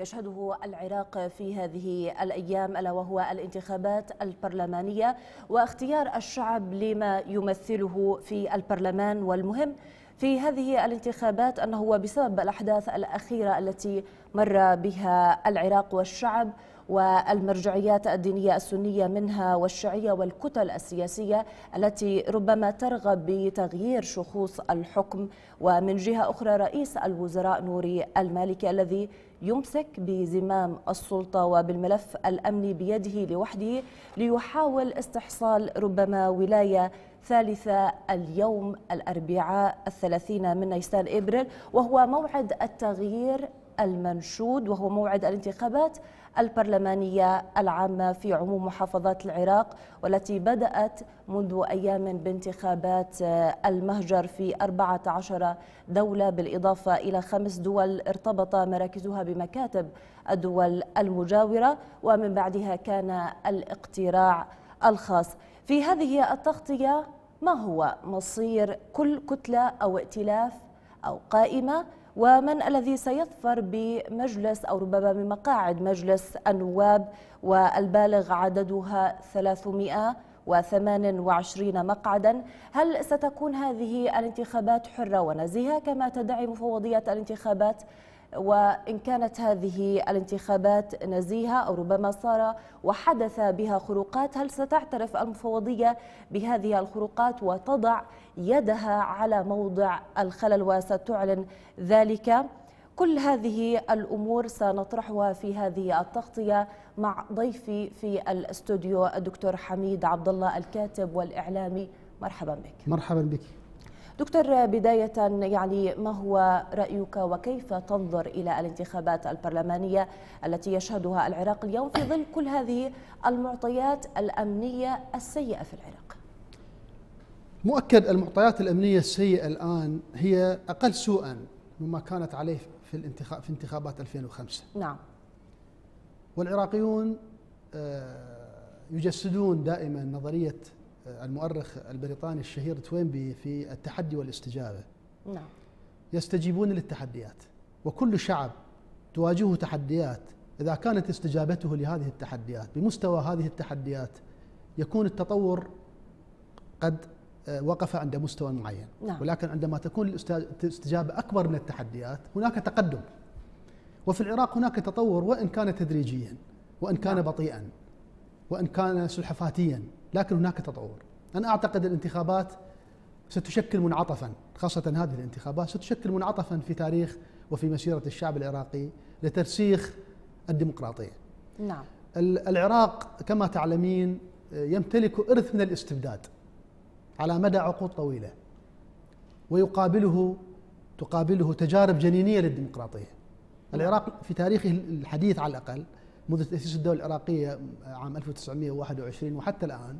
يشهده العراق في هذه الأيام ألا وهو الانتخابات البرلمانية واختيار الشعب لما يمثله في البرلمان. والمهم في هذه الانتخابات أنه بسبب الأحداث الأخيرة التي مر بها العراق والشعب والمرجعيات الدينية السنية منها والشيعية والكتل السياسية التي ربما ترغب بتغيير شخوص الحكم. ومن جهة أخرى رئيس الوزراء نوري المالكي الذي يمسك بزمام السلطة وبالملف الأمني بيده لوحده ليحاول استحصال ربما ولاية ثالثة اليوم الأربعاء الثلاثين من نيسان إبريل وهو موعد التغيير المنشود وهو موعد الانتخابات البرلمانية العامة في عموم محافظات العراق والتي بدأت منذ أيام بانتخابات المهجر في 14 دولة بالإضافة إلى خمس دول ارتبط مراكزها بمكاتب الدول المجاورة ومن بعدها كان الاقتراع الخاص. في هذه التغطية ما هو مصير كل كتلة أو ائتلاف أو قائمة؟ ومن الذي سيظفر بمجلس أو ربما بمقاعد مجلس النواب والبالغ عددها 328 مقعدا هل ستكون هذه الانتخابات حرة ونزيهة كما تدعي مفوضية الانتخابات؟ وإن كانت هذه الانتخابات نزيهة أو ربما صار وحدث بها خروقات هل ستعترف المفوضية بهذه الخروقات وتضع يدها على موضع الخلل وستعلن ذلك؟ كل هذه الأمور سنطرحها في هذه التغطية مع ضيفي في الاستوديو الدكتور حميد عبد الله الكاتب والإعلامي. مرحبا بك. مرحبا بك. دكتور بداية يعني ما هو رأيك وكيف تنظر إلى الانتخابات البرلمانية التي يشهدها العراق اليوم في ظل كل هذه المعطيات الأمنية السيئة في العراق؟ مؤكد المعطيات الأمنية السيئة الآن هي أقل سوءا مما كانت عليه في الانتخاب في انتخابات 2005 نعم. والعراقيون يجسدون دائما نظرية المؤرخ البريطاني الشهير توينبي في التحدي والاستجابة. نعم. يستجيبون للتحديات وكل شعب تواجهه تحديات. إذا كانت استجابته لهذه التحديات بمستوى هذه التحديات يكون التطور قد وقف عند مستوى معين. نعم. ولكن عندما تكون الاستجابة أكبر من التحديات هناك تقدم. وفي العراق هناك تطور وإن كان تدريجيا وإن كان نعم. بطيئا وإن كان سلحفاتيا. لكن هناك تطور. أنا أعتقد الانتخابات ستشكل منعطفا خاصة هذه الانتخابات ستشكل منعطفا في تاريخ وفي مسيرة الشعب العراقي لترسيخ الديمقراطية. نعم. العراق كما تعلمين يمتلك إرث من الاستبداد على مدى عقود طويلة ويقابله تقابله تجارب جنينية للديمقراطية. العراق في تاريخه الحديث على الأقل منذ تأسيس الدولة العراقية عام 1921 وحتى الآن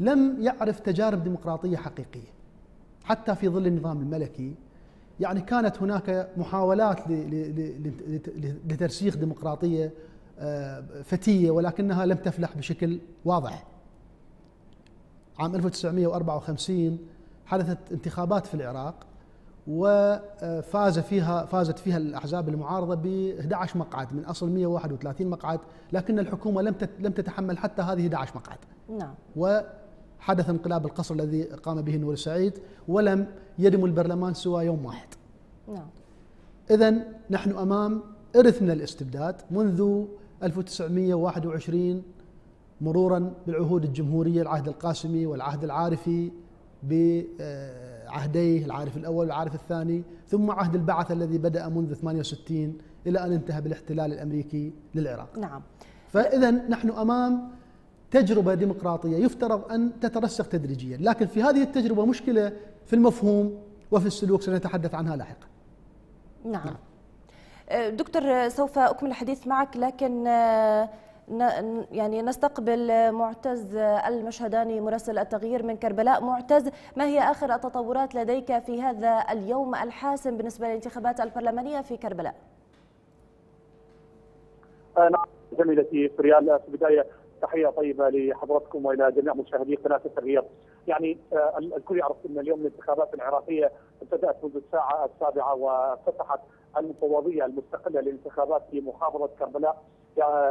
لم يعرف تجارب ديمقراطية حقيقية. حتى في ظل النظام الملكي يعني كانت هناك محاولات لترسيخ ديمقراطية فتية ولكنها لم تفلح بشكل واضح. عام 1954 حدثت انتخابات في العراق. وفاز فيها فازت فيها الأحزاب المعارضة ب 11 مقعد من أصل 131 مقعد لكن الحكومة لم لم تتحمل حتى هذه 11 مقعد. نعم. وحدث انقلاب القصر الذي قام به نور السعيد ولم يدم البرلمان سوى يوم واحد. نعم. اذا نحن أمام ارث من الاستبداد منذ 1921 مرورا بالعهود الجمهورية العهد القاسمي والعهد العارفي ب عهديه العارف الأول والعارف الثاني ثم عهد البعث الذي بدأ منذ 68 إلى أن انتهى بالاحتلال الأمريكي للعراق. نعم. فإذا نحن أمام تجربة ديمقراطية يفترض أن تترسخ تدريجيا لكن في هذه التجربة مشكلة في المفهوم وفي السلوك سنتحدث عنها لاحقا. نعم, نعم. دكتور سوف أكمل الحديث معك لكن يعني نستقبل معتز المشهداني مراسل التغيير من كربلاء. معتز ما هي آخر التطورات لديك في هذا اليوم الحاسم بالنسبة للانتخابات البرلمانية في كربلاء؟ نعم زميلتي فريال في البداية. تحية طيبة لحضراتكم وإلى جميع مشاهدي قناة التغيير يعني الكل يعرف أن اليوم الانتخابات العراقية ابتدأت منذ الساعة السابعة وفتحت المفوضية المستقلة للانتخابات في محافظة كربلاء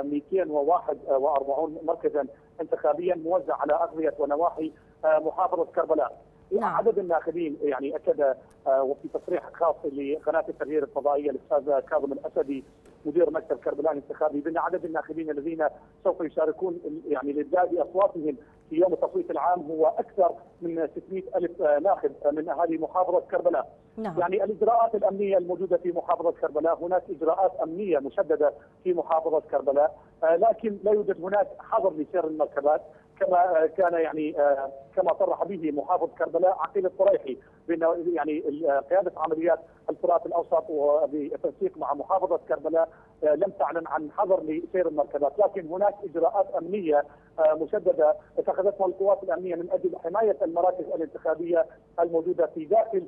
241 مركزا انتخابيا موزع على أغذية ونواحي محافظه كربلاء. نعم. عدد الناخبين يعني أكد وفي تصريح خاص لقناة التغيير الفضائية الاستاذ كاظم الأسدي مدير مكتب كربلاء الانتخابي بأن عدد الناخبين الذين سوف يشاركون يعني لإبداء باصواتهم في يوم التصويت العام هو أكثر من 600 ألف ناخب من اهالي محافظة كربلاء. نعم. يعني الإجراءات الأمنية الموجودة في محافظة كربلاء هناك إجراءات أمنية مشددة في محافظة كربلاء لكن لا يوجد هناك حظر لسير المركبات كما كان يعني كما صرح به محافظ كربلاء عقيل الطريحي بان يعني قيادة عمليات الفرات الاوسط وبالتنسيق مع محافظة كربلاء لم تعلن عن حظر لسير المركبات. لكن هناك إجراءات أمنية مشددة اتخذتها القوات الأمنية من أجل حماية المراكز الانتخابية الموجودة في داخل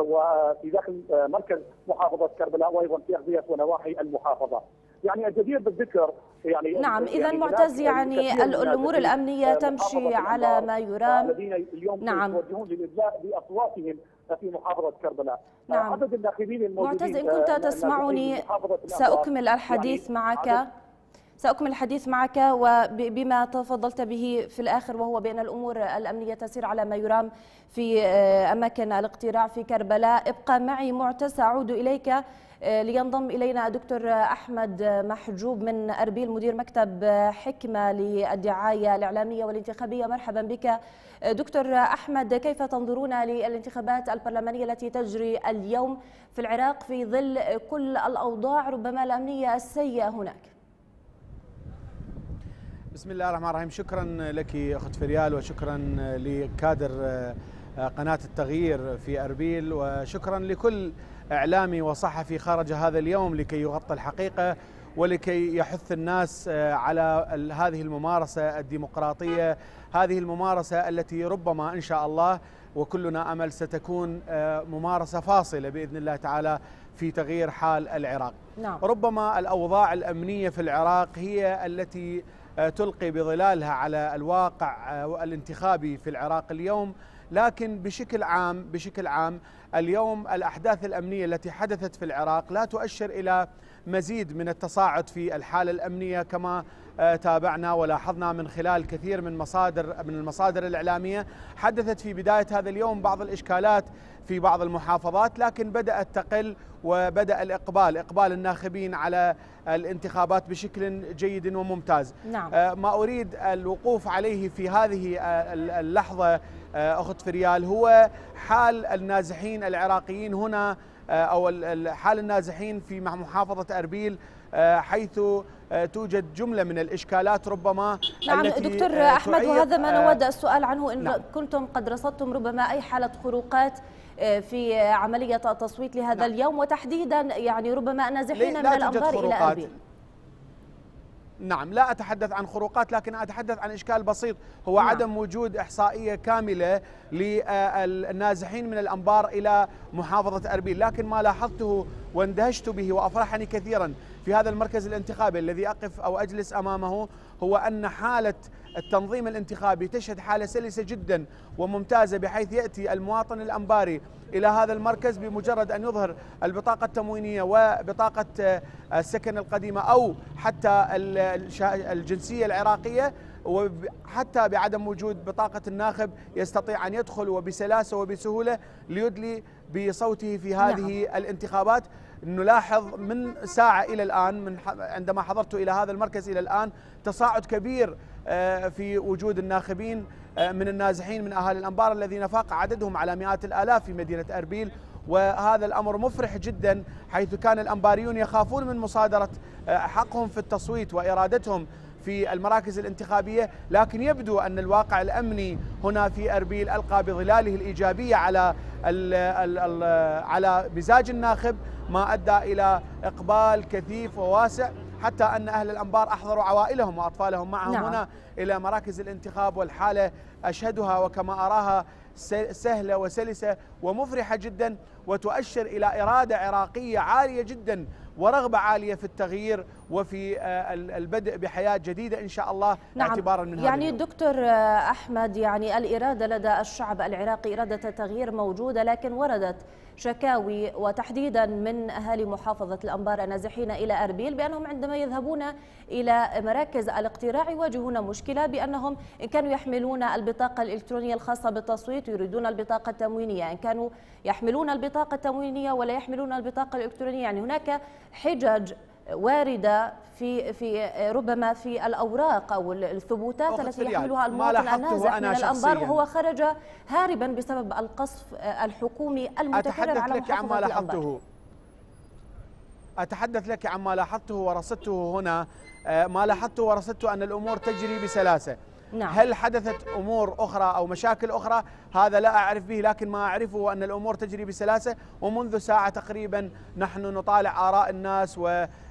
وفي داخل مركز محافظة كربلاء وأيضا في أغذية ونواحي المحافظة. يعني الجدير بالذكر يعني نعم اذا يعني معتز يعني الأمور الأمنية تمشي على ما يرام. الذين اليوم نعم. يتوجهون للادلاء بأصواتهم في محافظة كربلاء. نعم. عدد الناخبين الموجودين معتز إن كنت آه، تسمعني محافظة الأنبار سأكمل الحديث يعني معك. عدد- سأكمل الحديث معك وبما تفضلت به في الآخر وهو بأن الأمور الأمنية تسير على ما يرام في آه، أماكن الاقتراع في كربلاء. ابقى معي معتز سأعود إليك آه، لينضم إلينا دكتور أحمد محجوب من أربيل مدير مكتب حكمة للدعاية الإعلامية والانتخابية. مرحبا بك آه، دكتور أحمد. كيف تنظرون للانتخابات البرلمانية التي تجري اليوم في العراق في ظل كل الأوضاع؟ ربما الأمنية السيئة هناك. بسم الله الرحمن الرحيم. شكرا لك أخت فريال وشكرا لكادر قناة التغيير في أربيل وشكرا لكل إعلامي وصحفي خرج هذا اليوم لكي يغطي الحقيقة ولكي يحث الناس على ال- هذه الممارسة الديمقراطية هذه الممارسة التي ربما إن شاء الله وكلنا أمل ستكون آه، ممارسة فاصلة بإذن الله تعالى في تغيير حال العراق. نعم. ربما الأوضاع الأمنية في العراق هي التي آه، تلقي بظلالها على الواقع آه، الانتخابي في العراق اليوم. لكن بشكل عام بشكل عام اليوم الأحداث الأمنية التي حدثت في العراق لا تؤشر إلى مزيد من التصاعد في الحالة الأمنية كما آه، تابعنا ولاحظنا من خلال كثير من مصادر من المصادر الإعلامية حدثت في بداية هذا اليوم بعض الإشكالات في بعض المحافظات لكن بدأت تقل وبدأ الإقبال إقبال الناخبين على الانتخابات بشكل جيد وممتاز نعم. آه، ما أريد الوقوف عليه في هذه آه، اللحظة آه، أخت فريال هو حال النازحين العراقيين هنا آه، ال- حال النازحين في أربيل آه، حيث آه، توجد جملة من الإشكالات ربما نعم التي دكتور آه، أحمد وهذا ما آه، نود السؤال عنه إن نعم. كنتم قد رصدتم ربما أي حالة خروقات آه، في عملية التصويت لهذا نعم. اليوم وتحديدا يعني ربما النازحين لا من توجد الأنبار إلى. أربيل نعم لا أتحدث عن خروقات لكن أتحدث عن إشكال بسيط هو نعم. عدم وجود إحصائية كاملة للنازحين من الأنبار إلى محافظة أربيل لكن ما لاحظته واندهشت به وأفرحني كثيرا في هذا المركز الانتخابي الذي أقف أو أجلس أمامه هو أن حالة التنظيم الانتخابي تشهد حالة سلسة جدا وممتازة بحيث يأتي المواطن الأنباري إلى هذا المركز بمجرد أن يظهر البطاقة التموينية وبطاقة آه، السكن القديمة أو حتى الجنسية العراقية وحتى بعدم وجود بطاقة الناخب يستطيع أن يدخل وبسلاسة وبسهولة ليدلي بصوته في هذه نعم. الانتخابات نلاحظ من ساعة إلى الآن من عندما حضرت إلى هذا المركز إلى الآن تصاعد كبير آه، في وجود الناخبين آه، من النازحين من أهالي الأنبار الذين فاق عددهم على مئات الآلاف في مدينة أربيل. وهذا الأمر مفرح جدا حيث كان الأنباريون يخافون من مصادرة آه، حقهم في التصويت وإرادتهم في المراكز الانتخابية. لكن يبدو أن الواقع الأمني هنا في أربيل ألقى بظلاله الإيجابية على على مزاج الناخب. ما أدى إلى إقبال كثيف وواسع حتى أن أهل الأنبار أحضروا عوائلهم وأطفالهم معهم نعم. هنا إلى مراكز الانتخاب والحالة أشهدها وكما أراها سهلة وسلسة ومفرحة جدا وتؤشر إلى إرادة عراقية عالية جدا ورغبة عالية في التغيير وفي آه، ال- البدء بحياة جديدة إن شاء الله نعم اعتبارا من هذا يعني اليوم. دكتور آه، أحمد يعني الإرادة لدى الشعب العراقي إرادة التغيير موجودة لكن وردت شكاوي وتحديدا من أهالي محافظة الأنبار النازحين إلى أربيل بأنهم عندما يذهبون إلى مراكز الاقتراع يواجهون مشكلة بأنهم إن كانوا يحملون البطاقة الإلكترونية الخاصة بالتصويت يريدون البطاقة التموينية. إن كانوا يحملون البطاقة التموينية ولا يحملون البطاقة الإلكترونية يعني هناك حجج واردة في في ربما في الأوراق أو الثبوتات التي يحملها المواطن النازح من الأنبار. وهو خرج هاربا بسبب القصف الحكومي المتكرر على لك عما محافظه الأنبار. لاحظته. أتحدث لك عما لاحظته ورصدته هنا. آه، ما لاحظته ورصدته أن الأمور تجري بسلاسة. نعم. هل حدثت أمور أخرى أو مشاكل أخرى؟ هذا لا أعرف به لكن ما أعرفه أن الأمور تجري بسلاسة. ومنذ ساعة تقريبا نحن نطالع آراء الناس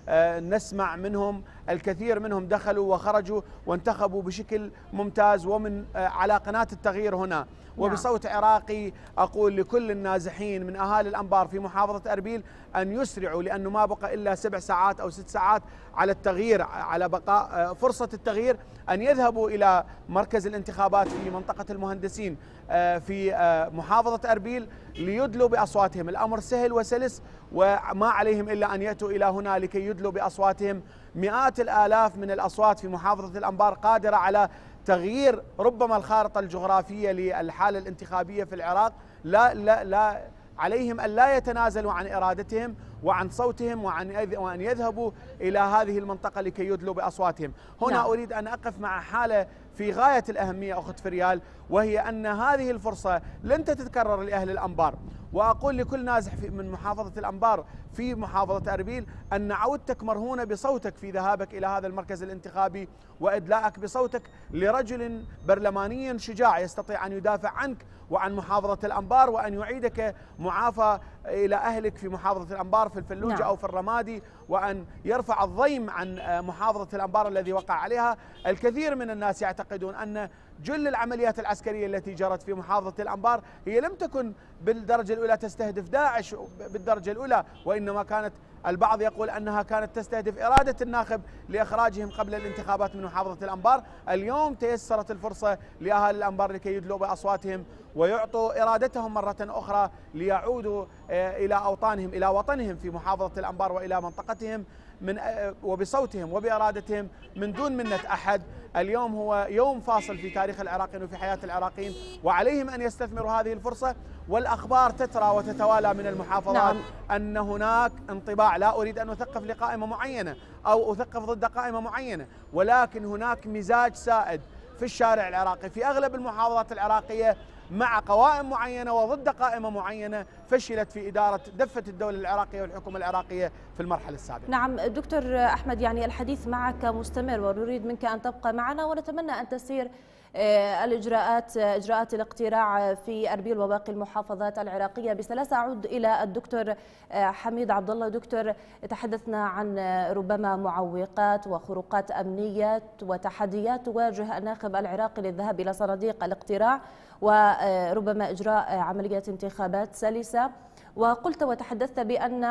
ونسمع منهم الكثير منهم دخلوا وخرجوا وانتخبوا بشكل ممتاز ومن آه، على قناة التغيير هنا. وبصوت عراقي أقول لكل النازحين من أهالي الأنبار في محافظة أربيل أن يسرعوا لأنه ما بقى إلا سبع ساعات أو ست ساعات على التغيير على بقاء آه، فرصة التغيير أن يذهبوا إلى مركز الانتخابات في منطقة المهندسين آه، في آه، محافظة أربيل. ليدلوا بأصواتهم، الأمر سهل وسلس وما عليهم إلا أن يأتوا إلى هنا لكي يدلوا بأصواتهم، مئات الآلاف من الأصوات في محافظة الأنبار قادرة على تغيير ربما الخارطة الجغرافية للحالة الانتخابية في العراق، لا لا لا عليهم أن لا يتنازلوا عن إرادتهم. وعن صوتهم وعن وأن يذهبوا إلى هذه المنطقة لكي يدلوا بأصواتهم، هنا نعم. أريد أن أقف مع حالة في غاية الأهمية أخت فريال وهي أن هذه الفرصة لن تتكرر لأهل الأنبار، وأقول لكل نازح من محافظة الأنبار في محافظة أربيل أن عودتك مرهونة بصوتك في ذهابك إلى هذا المركز الانتخابي وادلائك بصوتك لرجل برلماني شجاع يستطيع أن يدافع عنك وعن محافظة الأنبار وأن يعيدك معافى إلى أهلك في محافظة الانبار في الفلوجه نعم. أو في الرمادي وأن يرفع الضيم عن محافظة الأنبار الذي وقع عليها، الكثير من الناس يعتقدون أن جل العمليات العسكرية التي جرت في محافظة الأنبار هي لم تكن بالدرجة الأولى تستهدف داعش بالدرجة الأولى وإنما كانت البعض يقول أنها كانت تستهدف إرادة الناخب لإخراجهم قبل الانتخابات من محافظة الأنبار، اليوم تيسرت الفرصة لاهالي الأنبار لكي يدلوا بأصواتهم ويعطوا إرادتهم مرة أخرى ليعودوا آه، إلى أوطانهم إلى وطنهم في محافظة الأنبار وإلى منطقتهم. من وبصوتهم وبإرادتهم من دون منة أحد. اليوم هو يوم فاصل في تاريخ العراقيين وفي حياة العراقيين وعليهم أن يستثمروا هذه الفرصة. والأخبار تترى وتتوالى من المحافظات نعم. أن هناك انطباع. لا أريد أن أثقف لقائمة معينة أو أثقف ضد قائمة معينة ولكن هناك مزاج سائد في الشارع العراقي في أغلب المحافظات العراقية مع قوائم معينة وضد قائمة معينة فشلت في إدارة دفة الدولة العراقية والحكومة العراقية في المرحلة السابقة. نعم دكتور أحمد يعني الحديث معك مستمر ونريد منك أن تبقى معنا ونتمنى أن تسير آه، الإجراءات إجراءات الاقتراع في أربيل وباقي المحافظات العراقية. بسلاسة أعود إلى الدكتور آه، حميد عبد الله. دكتور تحدثنا عن ربما معوقات وخروقات أمنية وتحديات تواجه الناخب العراقي للذهاب إلى صناديق الاقتراع. وربما إجراء عمليات انتخابات سلسة. وقلت وتحدثت بأن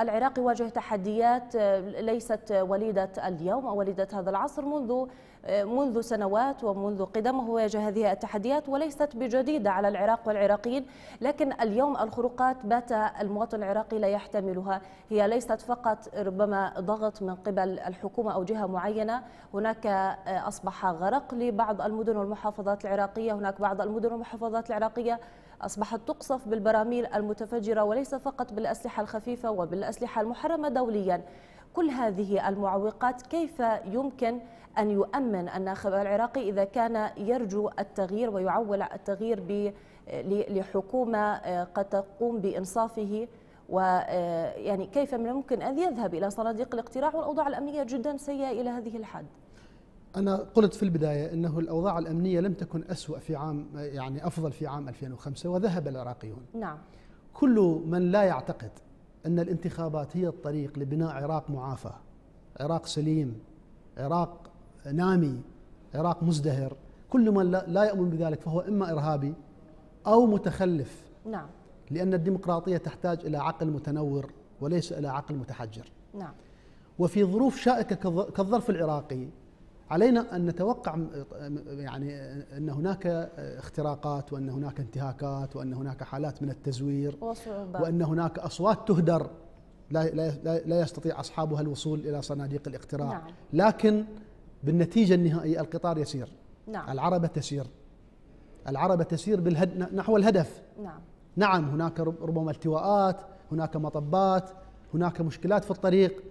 العراق يواجه تحديات ليست وليدة اليوم أو وليدة هذا العصر منذ منذ سنوات ومنذ قدم هو يواجه هذه التحديات وليست بجديدة على العراق والعراقيين لكن اليوم الخروقات بات المواطن العراقي لا يحتملها. هي ليست فقط ربما ضغط من قبل الحكومة أو جهة معينة هناك أصبح غرق لبعض المدن والمحافظات العراقية هناك بعض المدن والمحافظات العراقية أصبحت تقصف بالبراميل المتفجرة وليس فقط بالأسلحة الخفيفة وبالأسلحة المحرمة دوليا. كل هذه المعوقات كيف يمكن أن يؤمن الناخب العراقي إذا كان يرجو التغيير ويعول التغيير لحكومة آه، قد تقوم بإنصافه. ويعني آه، كيف من الممكن أن يذهب إلى صناديق الاقتراع والأوضاع الأمنية جدا سيئة إلى هذه الحد؟ أنا قلت في البداية أنه الأوضاع الأمنية لم تكن أسوأ في عام يعني أفضل في عام 2005 وذهب العراقيون. نعم. كل من لا يعتقد أن الانتخابات هي الطريق لبناء عراق معافى عراق سليم عراق نامي عراق مزدهر كل من لا يؤمن بذلك فهو إما إرهابي أو متخلف. نعم. لأن الديمقراطية تحتاج إلى عقل متنور وليس إلى عقل متحجر. نعم. وفي ظروف شائكة كالظرف العراقي علينا أن نتوقع يعني أن هناك اختراقات وأن هناك انتهاكات وأن هناك حالات من التزوير وأن هناك أصوات تهدر لا لا لا يستطيع أصحابها الوصول إلى صناديق الاقتراع. نعم. لكن بالنتيجة النهائية القطار يسير. نعم. العربة تسير. العربة تسير بالهد نحو الهدف. نعم. نعم هناك ربما التواءات هناك مطبات هناك مشكلات في الطريق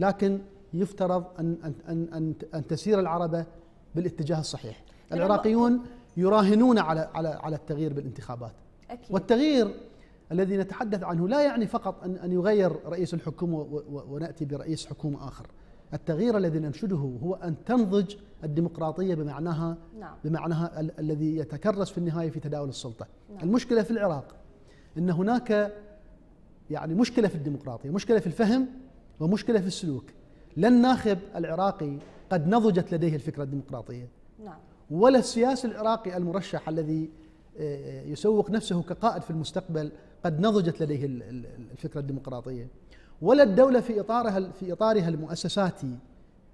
لكن يفترض أن, أن, أن, أن, أن تسير العربة بالاتجاه الصحيح. العراقيون يراهنون على على على التغيير بالانتخابات. أكيد. والتغيير الذي نتحدث عنه لا يعني فقط أن أن يغير رئيس الحكومة ونأتي برئيس حكومة آخر. التغيير الذي ننشده هو أن تنضج الديمقراطية بمعناها نعم. بمعناها ال الذي يتكرس في النهاية في تداول السلطة. نعم. المشكلة في العراق أن هناك يعني مشكلة في الديمقراطية مشكلة في الفهم ومشكلة في السلوك. لا الناخب العراقي قد نضجت لديه الفكرة الديمقراطية. نعم. ولا السياسي العراقي المرشح الذي آه، يسوق نفسه كقائد في المستقبل قد نضجت لديه الفكرة الديمقراطية. ولا الدولة في إطارها في إطارها المؤسساتي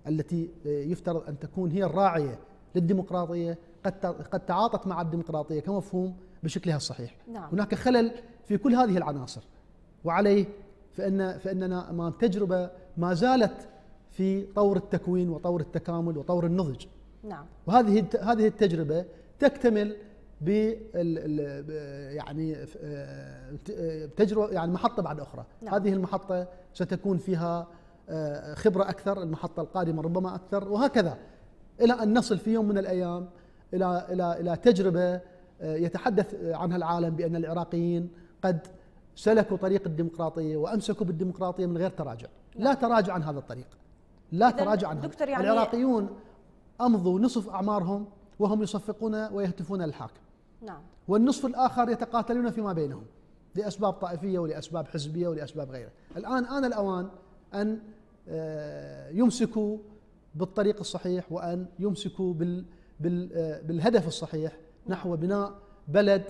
التي آه، يفترض أن تكون هي الراعية للديمقراطية قد قد تعاطت مع الديمقراطية كمفهوم بشكلها الصحيح. نعم. هناك خلل في كل هذه العناصر. وعليه فإن فإننا أمام تجربة ما زالت في طور التكوين وطور التكامل وطور النضج. نعم. وهذه هذه التجربة تكتمل يعني آه، تجربة يعني محطة بعد أخرى. نعم. هذه المحطة ستكون فيها آه، خبرة أكثر المحطة القادمة ربما أكثر وهكذا. إلى أن نصل في يوم من الأيام إلى إلى إلى تجربة آه، يتحدث عنها العالم بأن العراقيين قد سلكوا طريق الديمقراطية وأمسكوا بالديمقراطية من غير تراجع. لا تراجع عن هذا الطريق. لا تراجع عنها دكتور يعني العراقيون أمضوا نصف أعمارهم وهم يصفقون ويهتفون للحاكم. نعم. والنصف الآخر يتقاتلون فيما بينهم لأسباب طائفية ولأسباب حزبية ولأسباب غيرها الآن آن الأوان أن آه، يمسكوا بالطريق الصحيح وأن يمسكوا آه، بالهدف الصحيح نحو بناء بلد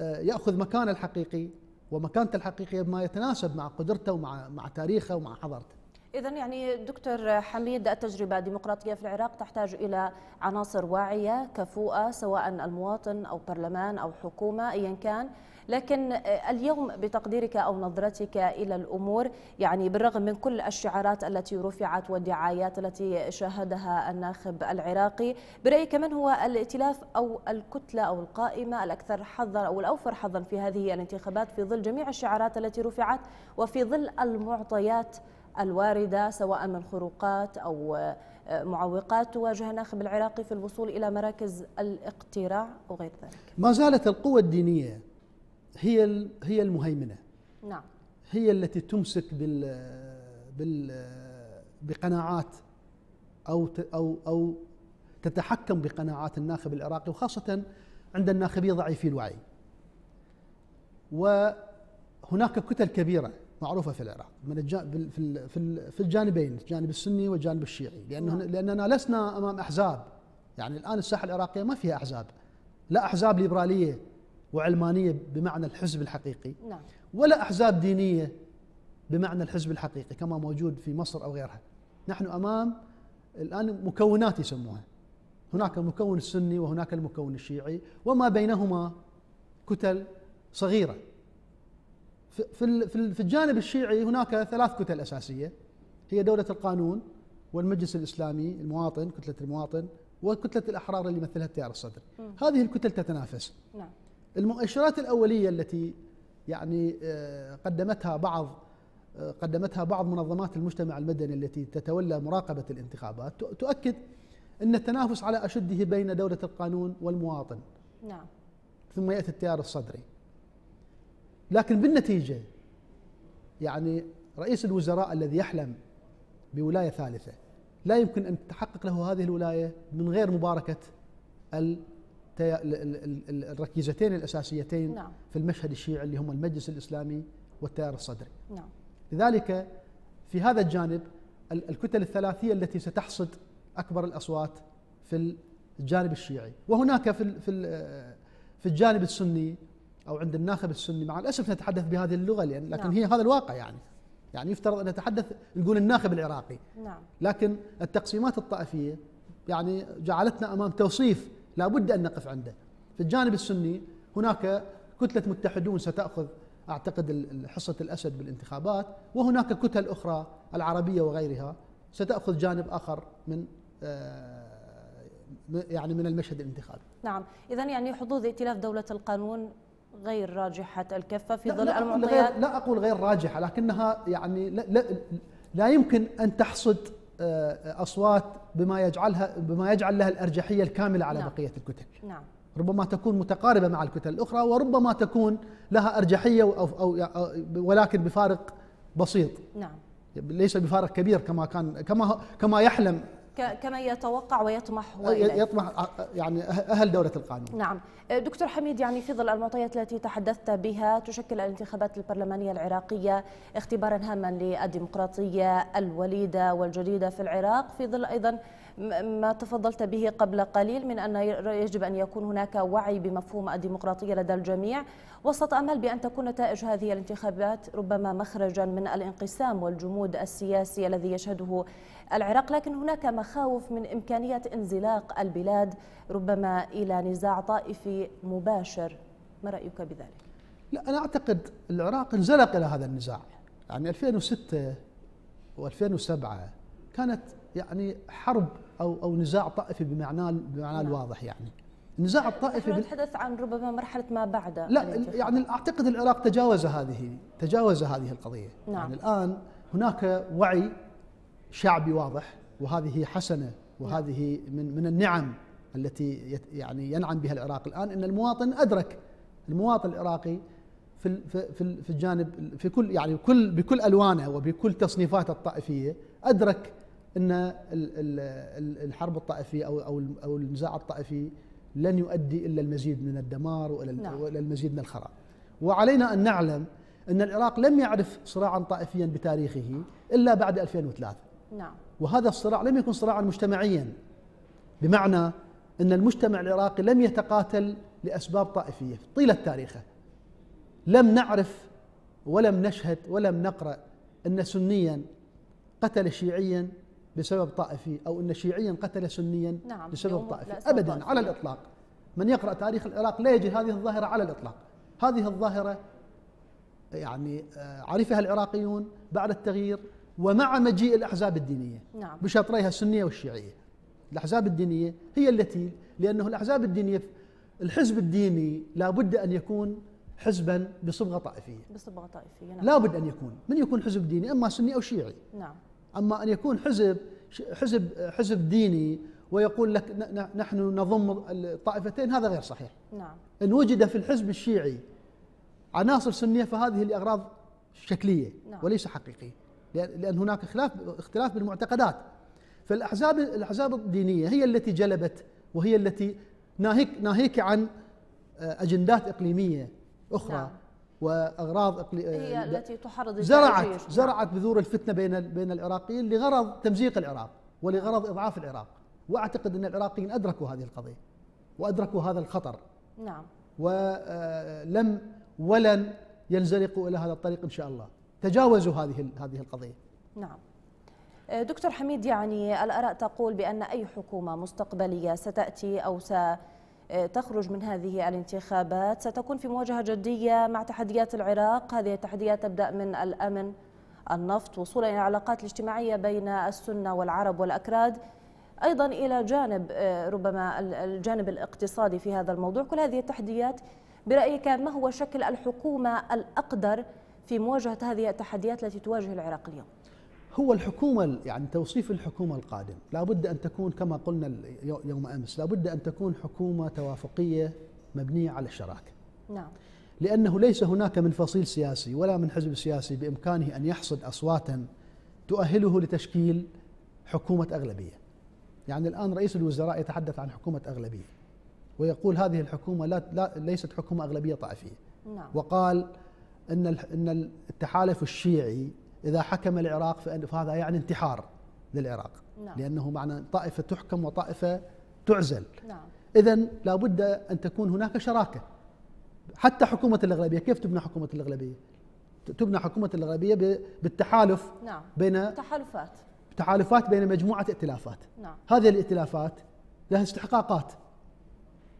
آه، يأخذ مكانه الحقيقي ومكانته الحقيقية بما يتناسب مع قدرته ومع مع تاريخه ومع حضارته إذا يعني دكتور حميد التجربة الديمقراطية في العراق تحتاج إلى عناصر واعية كفؤة سواء المواطن أو برلمان أو حكومة أيا كان. لكن اليوم بتقديرك أو نظرتك إلى الأمور يعني بالرغم من كل الشعارات التي رفعت والدعايات التي شاهدها الناخب العراقي برأيك من هو الائتلاف أو الكتلة أو القائمة الأكثر حظا أو الأوفر حظا في هذه الانتخابات في ظل جميع الشعارات التي رفعت وفي ظل المعطيات الواردة سواء من خروقات أو آه، معوقات. تواجه الناخب العراقي في الوصول إلى مراكز الاقتراع وغير ذلك. ما زالت القوة الدينية هي هي المهيمنة. نعم. هي التي تمسك بال بال بقناعات أو أو أو تتحكم بقناعات الناخب العراقي وخاصة عند الناخبية ضعيفي الوعي. وهناك كتل كبيرة معروفة في العراق من في في في الجانبين الجانب السني والجانب الشيعي لأنه نعم. لأننا لسنا أمام أحزاب يعني الآن الساحة العراقية ما فيها أحزاب لا أحزاب ليبرالية وعلمانية بمعنى الحزب الحقيقي نعم. ولا أحزاب دينية بمعنى الحزب الحقيقي كما موجود في مصر أو غيرها نحن أمام الآن مكونات يسموها هناك المكون السني وهناك المكون الشيعي وما بينهما كتل صغيرة في في الجانب الشيعي هناك ثلاث كتل أساسية. هي دولة القانون والمجلس الإسلامي المواطن كتلة المواطن وكتلة الأحرار اللي يمثلها التيار الصدري هذه الكتل تتنافس. نعم. المؤشرات الأولية التي يعني آه، قدمتها بعض آه، قدمتها بعض منظمات المجتمع المدني التي تتولى مراقبة الانتخابات تؤكد إن التنافس على أشده بين دولة القانون والمواطن. نعم. ثم يأتي التيار الصدري. لكن بالنتيجة يعني رئيس الوزراء الذي يحلم بولاية ثالثة لا يمكن أن تتحقق له هذه الولاية من غير مباركة الركيزتين الأساسيتين نعم. في المشهد الشيعي اللي هم المجلس الإسلامي والتيار الصدري. نعم. لذلك في هذا الجانب الكتل الثلاثية التي ستحصد أكبر الأصوات في الجانب الشيعي، وهناك في في في الجانب السني أو عند الناخب السني مع الاسف نتحدث بهذه اللغة لأن لكن نعم. هي هذا الواقع يعني يعني يفترض أن نتحدث نقول الناخب العراقي نعم. لكن التقسيمات الطائفية يعني جعلتنا أمام توصيف لابد أن نقف عنده في الجانب السني هناك كتلة متحدون ستأخذ أعتقد حصة الأسد بالانتخابات وهناك كتل أخرى العربية وغيرها ستأخذ جانب آخر من آه، يعني من المشهد الانتخابي. نعم، اذا يعني حظوظ ائتلاف دولة القانون غير راجحة الكفة في ظل المعطيات؟ لا أقول غير راجحة لكنها يعني لا, لا, لا يمكن أن تحصد آه، أصوات بما يجعلها بما يجعل لها الأرجحية الكاملة على نعم. بقية الكتل. نعم. ربما تكون متقاربة مع الكتل الأخرى وربما تكون لها أرجحية أو, أو, أو ولكن بفارق بسيط. نعم. ليس بفارق كبير كما كان كما كما يحلم كما يتوقع ويطمح يطمح يعني أهل دولة القانون. نعم. دكتور حميد يعني في ظل المعطيات التي تحدثت بها تشكل الانتخابات البرلمانية العراقية اختبارا هاما للديمقراطية الوليدة والجديدة في العراق في ظل أيضا ما تفضلت به قبل قليل من أن يجب أن يكون هناك وعي بمفهوم الديمقراطية لدى الجميع. وسط أمل بأن تكون نتائج هذه الانتخابات ربما مخرجا من الانقسام والجمود السياسي الذي يشهده العراق لكن هناك مخاوف من إمكانية انزلاق البلاد ربما إلى نزاع طائفي مباشر. ما رأيك بذلك؟ لا أنا أعتقد العراق انزلق إلى هذا النزاع. يعني 2006 و2007 كانت يعني حرب أو أو نزاع طائفي بمعناه بمعناه الواضح يعني النزاع الطائفي نحن نتحدث عن ربما مرحلة ما بعد لا الانتخابات. يعني أعتقد العراق تجاوز هذه تجاوز هذه القضية نعم. يعني الآن هناك وعي شعبي واضح وهذه حسنة وهذه من من النعم التي يعني ينعم بها العراق الآن إن المواطن أدرك المواطن العراقي في في في الجانب في كل يعني كل بكل ألوانه وبكل تصنيفاته الطائفية أدرك إن ال- ال- ال- الحرب الطائفية أو أو أو النزاع الطائفي لن يؤدي إلا المزيد من الدمار نعم. وإلى المزيد من الخراب. وعلينا أن نعلم أن العراق لم يعرف صراعا طائفيا بتاريخه إلا بعد 2003 نعم وهذا الصراع لم يكن صراعا مجتمعيا بمعنى أن المجتمع العراقي لم يتقاتل لأسباب طائفية طيلة تاريخه لم نعرف ولم نشهد ولم نقرأ أن سنيا قتل شيعيا بسبب طائفي أو إن شيعيا قتل سنيا نعم، بسبب طائفي طائفية. على الإطلاق من يقرأ تاريخ العراق لا يجد هذه الظاهرة على الإطلاق هذه الظاهرة يعني آه، عرفها العراقيون بعد التغيير ومع مجيء الأحزاب الدينية نعم بشطريها السنية والشيعية. الأحزاب الدينية هي التي لأنه الأحزاب الدينية الحزب الديني لابد أن يكون حزبا بصبغة طائفية. بصبغة طائفية نعم لابد أن يكون، من يكون حزب ديني إما سني أو شيعي. نعم أما أن يكون حزب حزب حزب ديني ويقول لك نحن نضم الطائفتين هذا غير صحيح. نعم إن وجد في الحزب الشيعي عناصر سنية فهذه لاغراض شكلية نعم. وليس حقيقية لأن هناك خلاف اختلاف بالمعتقدات فالأحزاب الأحزاب الدينية هي التي جلبت وهي التي ناهيك ناهيك عن أجندات إقليمية أخرى نعم. وأغراض. هي آه، التي تحرض زرعت. نعم. زرعت بذور الفتنة بين بين العراقيين لغرض تمزيق العراق ولغرض إضعاف العراق وأعتقد أن العراقيين أدركوا هذه القضية وأدركوا هذا الخطر نعم ولم ولن ينزلقوا إلى هذا الطريق إن شاء الله تجاوزوا هذه هذه القضية نعم آه، دكتور حميد يعني الآراء تقول بأن أي حكومة مستقبلية ستأتي أو ستخرج من هذه الانتخابات؟ ستكون في مواجهة جدية مع تحديات العراق. هذه التحديات تبدأ من الأمن النفط وصولا إلى العلاقات الاجتماعية بين السنة والعرب والأكراد. أيضا إلى جانب آه، ربما ال- الجانب الاقتصادي في هذا الموضوع. كل هذه التحديات برأيك ما هو شكل الحكومة الأقدر في مواجهة هذه التحديات التي تواجه العراق اليوم؟ هو الحكومة يعني توصيف الحكومة القادم لابد أن تكون كما قلنا يوم أمس لابد أن تكون حكومة توافقية مبنية على الشراكة نعم لأنه ليس هناك من فصيل سياسي ولا من حزب سياسي بإمكانه أن يحصد أصواتا تؤهله لتشكيل حكومة أغلبية. يعني الآن رئيس الوزراء يتحدث عن حكومة أغلبية ويقول هذه الحكومة لا, لا ليست حكومة أغلبية طائفية. نعم وقال ال- إن التحالف الشيعي إذا حكم العراق فهذا يعني انتحار للعراق. نعم. لأنه معنى طائفة تحكم وطائفة تعزل. نعم. اذا لابد أن تكون هناك شراكة. حتى حكومة الإغلبية كيف تبنى حكومة الإغلبية؟ تبنى حكومة الإغلبية ب- بالتحالف نعم. بين تحالفات. تحالفات بين مجموعة ائتلافات. نعم. هذه الائتلافات لها استحقاقات.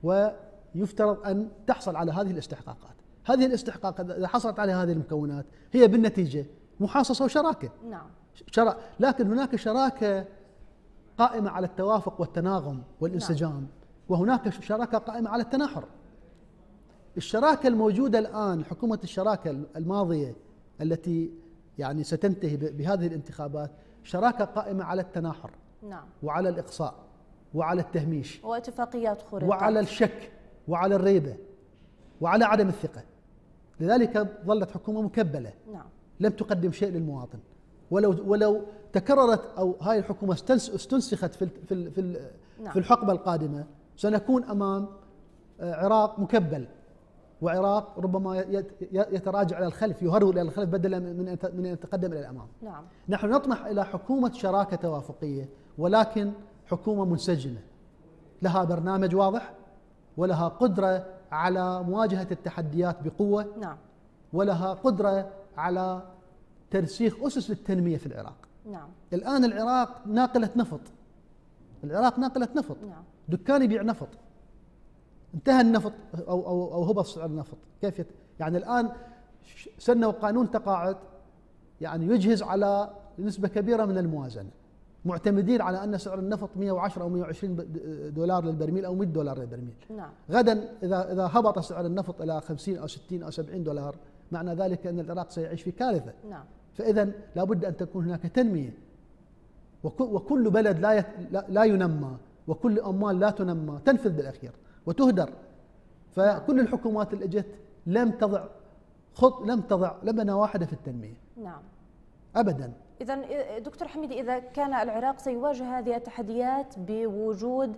ويفترض أن تحصل على هذه الإستحقاقات. هذه الاستحقاقات إذا حصلت على هذه المكونات هي بالنتيجة محاصصة وشراكة. نعم. شرا لكن هناك شراكة قائمة على التوافق والتناغم والانسجام وهناك شراكة قائمة على التناحر. الشراكة الموجودة الآن حكومة الشراكة الماضية التي يعني ستنتهي بهذه الانتخابات شراكة قائمة على التناحر. نعم. وعلى الإقصاء وعلى التهميش واتفاقيات خرقت وعلى الشك وعلى الريبة وعلى عدم الثقة. لذلك ظلت حكومة مكبلة. نعم. لم تقدم شيء للمواطن. ولو ولو تكررت أو هاي الحكومة استنس- استنسخت في في في نعم. في الحقبة القادمة سنكون أمام آه، عراق مكبل. وعراق ربما يت- يتراجع إلى الخلف يهرول إلى الخلف بدلا من من أن يتقدم إلى الأمام. نعم. نحن نطمح إلى حكومة شراكة توافقية ولكن حكومة منسجمة. لها برنامج واضح ولها قدرة على مواجهة التحديات بقوة. نعم. ولها قدرة على ترسيخ أسس التنميه في العراق. نعم الآن العراق ناقله نفط. العراق ناقله نفط. نعم دكان يبيع نفط. انتهى النفط أو أو أو هبط سعر النفط كيف يت... يعني الآن ش- سنوا قانون تقاعد يعني يجهز على نسبة كبيرة من الموازنة معتمدين على أن سعر النفط 110 أو 120 ب- دولار للبرميل أو 100 دولار للبرميل نعم غدا اذا إذا هبط سعر النفط إلى 50 أو 60 أو 70 دولار معنى ذلك أن العراق سيعيش في كارثة. نعم. فاذا لابد أن تكون هناك تنمية. وك- وكل بلد لا يت- لا- ينمى وكل أموال لا تنمى تنفذ بالأخير وتهدر. فكل الحكومات اللي اجت لم تضع خط لم تضع لبنة واحدة في التنمية. نعم. ابدا. إذا دكتور حميدي إذا كان العراق سيواجه هذه التحديات بوجود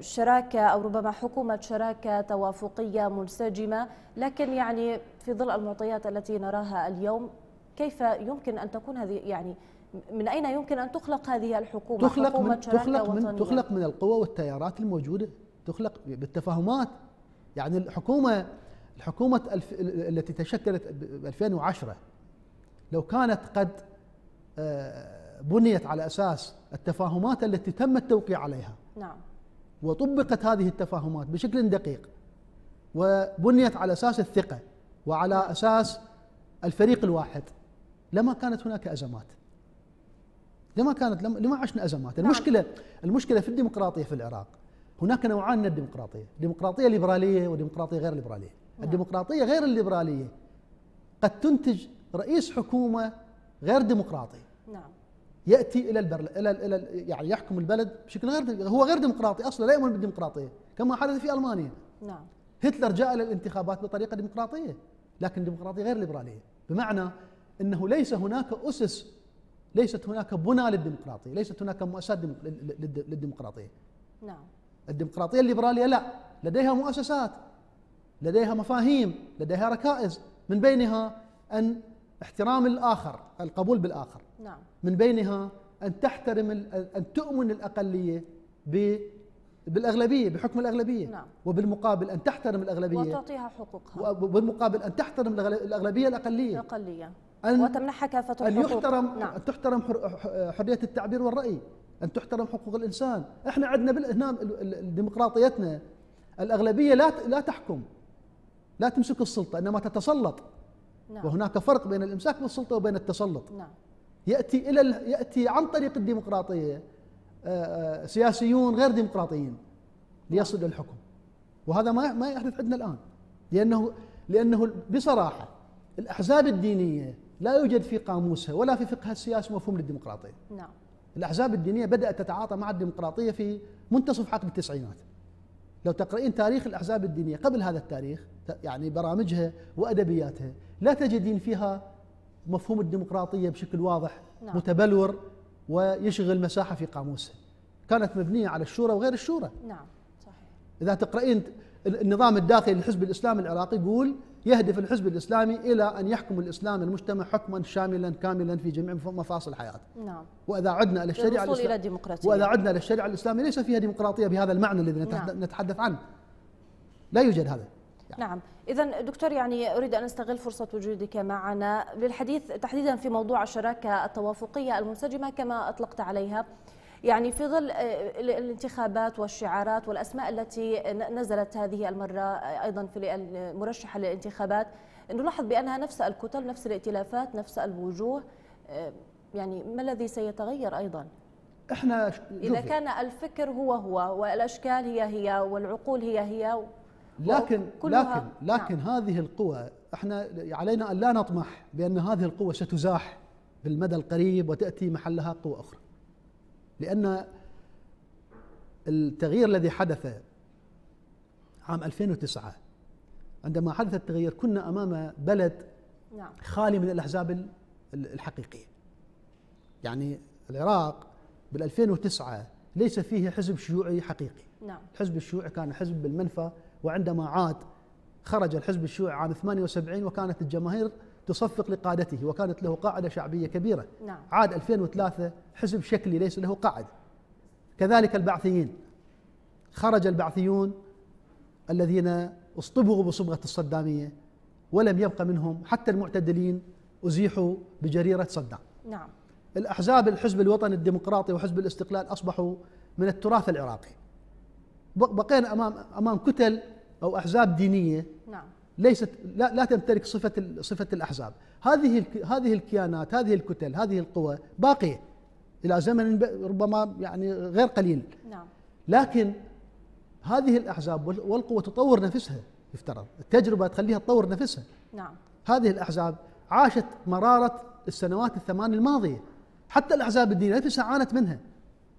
شراكة أو ربما حكومة شراكة توافقية منسجمة لكن يعني في ظل المعطيات التي نراها اليوم كيف يمكن أن تكون هذه يعني من أين يمكن أن تخلق هذه الحكومة؟ تخلق حكومة من شراكة تخلق من وطنية. تخلق من القوى والتيارات الموجودة. تخلق بالتفاهمات. يعني الحكومة الحكومة الف التي تشكلت ب 2010 لو كانت قد آه، بنيت على أساس التفاهمات التي تم التوقيع عليها. نعم. وطبقت هذه التفاهمات بشكل دقيق وبنيت على أساس الثقة وعلى أساس الفريق الواحد. لما كانت هناك أزمات لما كانت لما عشنا أزمات. المشكلة المشكلة في الديمقراطية في العراق. هناك نوعان من الديمقراطية ديمقراطية ليبرالية وديمقراطية غير ليبرالية. الديمقراطية غير الليبرالية قد تنتج رئيس حكومة غير ديمقراطي. نعم. يأتي إلى البر إلى إلى يعني يحكم البلد بشكل غير هو غير ديمقراطي أصلا لا يؤمن بالديمقراطية كما حدث في ألمانيا. نعم. هتلر جاء إلى الانتخابات بطريقة ديمقراطية لكن ديمقراطية غير ليبرالية. بمعنى إنه ليس هناك أسس ليست هناك بنى للديمقراطية ليست هناك مؤسسات ديمق- لل- لل- للديمقراطية. نعم. الديمقراطية الليبرالية لا لديها مؤسسات لديها مفاهيم لديها ركائز من بينها أن احترام الآخر القبول بالآخر. نعم. من بينها أن تحترم أن تؤمن الأقلية بالأغلبية بحكم الأغلبية. نعم. وبالمقابل أن تحترم الأغلبية. وتعطيها حقوقها. وبالمقابل أن تحترم الأغلبية الأقلية. الأقلية. أن- وتمنحها كافة أن الحقوق. يحترم نعم. أن تحترم حرية التعبير والرأي. أن تحترم حقوق الإنسان. إحنا عندنا هنا ديمقراطيتنا. الأغلبية لا لا تحكم. لا تمسك السلطة إنما تتسلط. نعم. وهناك فرق بين الإمساك بالسلطة وبين التسلط. نعم. يأتي إلى ال- يأتي عن طريق الديمقراطية آه، آه، سياسيون غير ديمقراطيين ليصلوا إلى الحكم. وهذا ما ما يحدث عندنا الآن. لأنه لأنه بصراحة الأحزاب الدينية لا يوجد في قاموسها ولا في فقهها السياسي مفهوم للديمقراطية. نعم. الأحزاب الدينية بدأت تتعاطى مع الديمقراطية في منتصف عقد التسعينات. لو تقرأين تاريخ الأحزاب الدينية قبل هذا التاريخ يعني برامجها وأدبياتها لا تجدين فيها مفهوم الديمقراطية بشكل واضح نعم. متبلور ويشغل مساحة في قاموسها كانت مبنية على الشورى وغير الشورى. نعم صحيح. إذا تقرأين ال- النظام الداخلي للحزب الإسلامي العراقي يقول يهدف الحزب الإسلامي إلى أن يحكم الإسلام المجتمع حكما شاملا كاملا في جميع مف- مفاصل الحياة. نعم. وإذا عدنا إلى الشريعة للوصول الإسلام- إلى الديمقراطية. وإذا عدنا إلى الشريعة الإسلامية ليس فيها ديمقراطية بهذا المعنى الذي نعم. نتحدث عنه. لا يوجد هذا. نعم. إذا دكتور يعني أريد أن أستغل فرصة وجودك معنا للحديث تحديدا في موضوع الشراكة التوافقية المنسجمة كما أطلقت عليها. يعني في ظل آه، ال- الانتخابات والشعارات والأسماء التي نزلت هذه المرة آه، أيضا في المرشحة للانتخابات نلاحظ بأنها نفس الكتل نفس الائتلافات نفس الوجوه. آه، يعني ما الذي سيتغير أيضا؟ إحنا إذا كان الفكر هو هو والأشكال هي هي والعقول هي هي لكن لكن لكن هذه القوى إحنا علينا أن لا نطمح بأن هذه القوى ستزاح بالمدى القريب وتأتي محلها قوى أخرى. لأن التغيير الذي حدث عام 2009 عندما حدث التغيير كنا أمام بلد نعم خالي من الأحزاب ال- ال- الحقيقية. يعني العراق بال 2009 ليس فيه حزب شيوعي حقيقي. نعم الحزب الشيوعي كان حزب بالمنفى وعندما عاد خرج الحزب الشيوعي عام 78 وكانت الجماهير تصفق لقادته وكانت له قاعدة شعبية كبيرة. نعم. عاد 2003 حزب شكلي ليس له قاعدة. كذلك البعثيين. خرج البعثيون الذين اصطبغوا بصبغة الصدامية ولم يبق منهم حتى المعتدلين أزيحوا بجريرة صدام. نعم. الأحزاب الحزب الوطني الديمقراطي وحزب الاستقلال أصبحوا من التراث العراقي. بقينا امام أمام كتل أو أحزاب دينية نعم. ليست لا, لا تمتلك صفة صفة الأحزاب. هذه هذه الكيانات هذه الكتل هذه القوى باقية إلى زمن ربما يعني غير قليل. نعم. لكن هذه الأحزاب والقوى تطور نفسها يفترض. التجربة تخليها تطور نفسها. نعم. هذه الأحزاب عاشت مرارة السنوات الثمان الماضية. حتى الأحزاب الدينية نفسها عانت منها.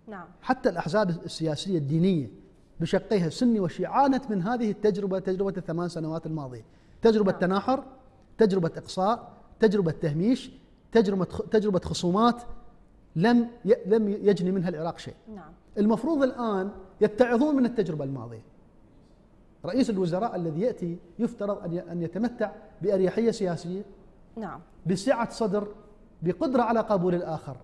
نعم. حتى الأحزاب السياسية الدينية. بشقيها السني والشيعي عانت من هذه التجربة تجربة الثمان سنوات الماضية. تجربة نعم. تناحر تجربة إقصاء تجربة تهميش تجربة تجربة خصومات لم لم يجني منها العراق شيء. نعم. المفروض الآن يتعظون من التجربة الماضية. رئيس الوزراء الذي يأتي يفترض أن أن يتمتع بأريحية سياسية. نعم. بسعة صدر بقدرة على قبول الآخر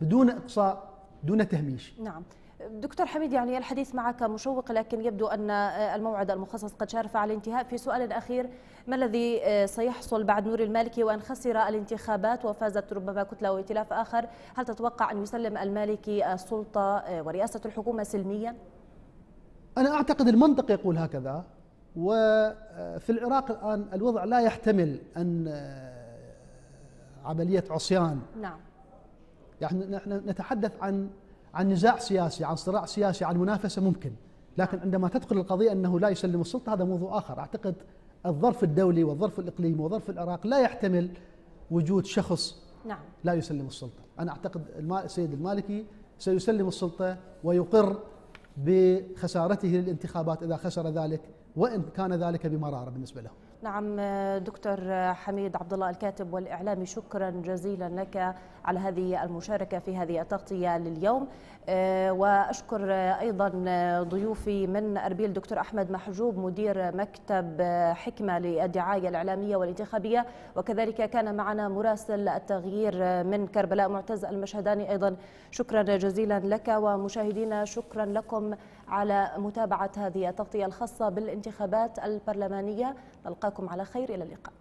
بدون إقصاء دون تهميش. نعم. دكتور حميد يعني الحديث معك مشوق لكن يبدو أن الموعد المخصص قد شارف على الانتهاء. في سؤال أخير ما الذي سيحصل بعد نور المالكي وأن خسر الانتخابات وفازت ربما كتلة وائتلاف آخر؟ هل تتوقع أن يسلم المالكي السلطة ورئاسة الحكومة سلميا؟ أنا أعتقد المنطق يقول هكذا وفي العراق الآن الوضع لا يحتمل أن عملية عصيان. نعم. يعني نحن نتحدث عن عن نزاع سياسي عن صراع سياسي عن منافسة ممكن. لكن عندما تدخل القضية أنه لا يسلم السلطة هذا موضوع آخر. أعتقد الظرف الدولي والظرف الإقليمي وظرف العراق لا يحتمل وجود شخص نعم. لا يسلم السلطة. أنا أعتقد السيد المالكي سيسلم السلطة ويقر بخسارته للانتخابات إذا خسر ذلك وإن كان ذلك بمرارة بالنسبة له. نعم دكتور حميد عبد الله الكاتب والإعلامي شكرا جزيلا لك على هذه المشاركة في هذه التغطية لليوم. آه، وأشكر أيضا ضيوفي من أربيل دكتور أحمد محجوب مدير مكتب حكمة للدعاية الإعلامية والانتخابية. وكذلك كان معنا مراسل التغيير من كربلاء معتز المشهداني أيضا. شكرا جزيلا لك ومشاهدينا شكرا لكم على متابعة هذه التغطية الخاصة بالانتخابات البرلمانية. نلقاكم على خير. إلى اللقاء.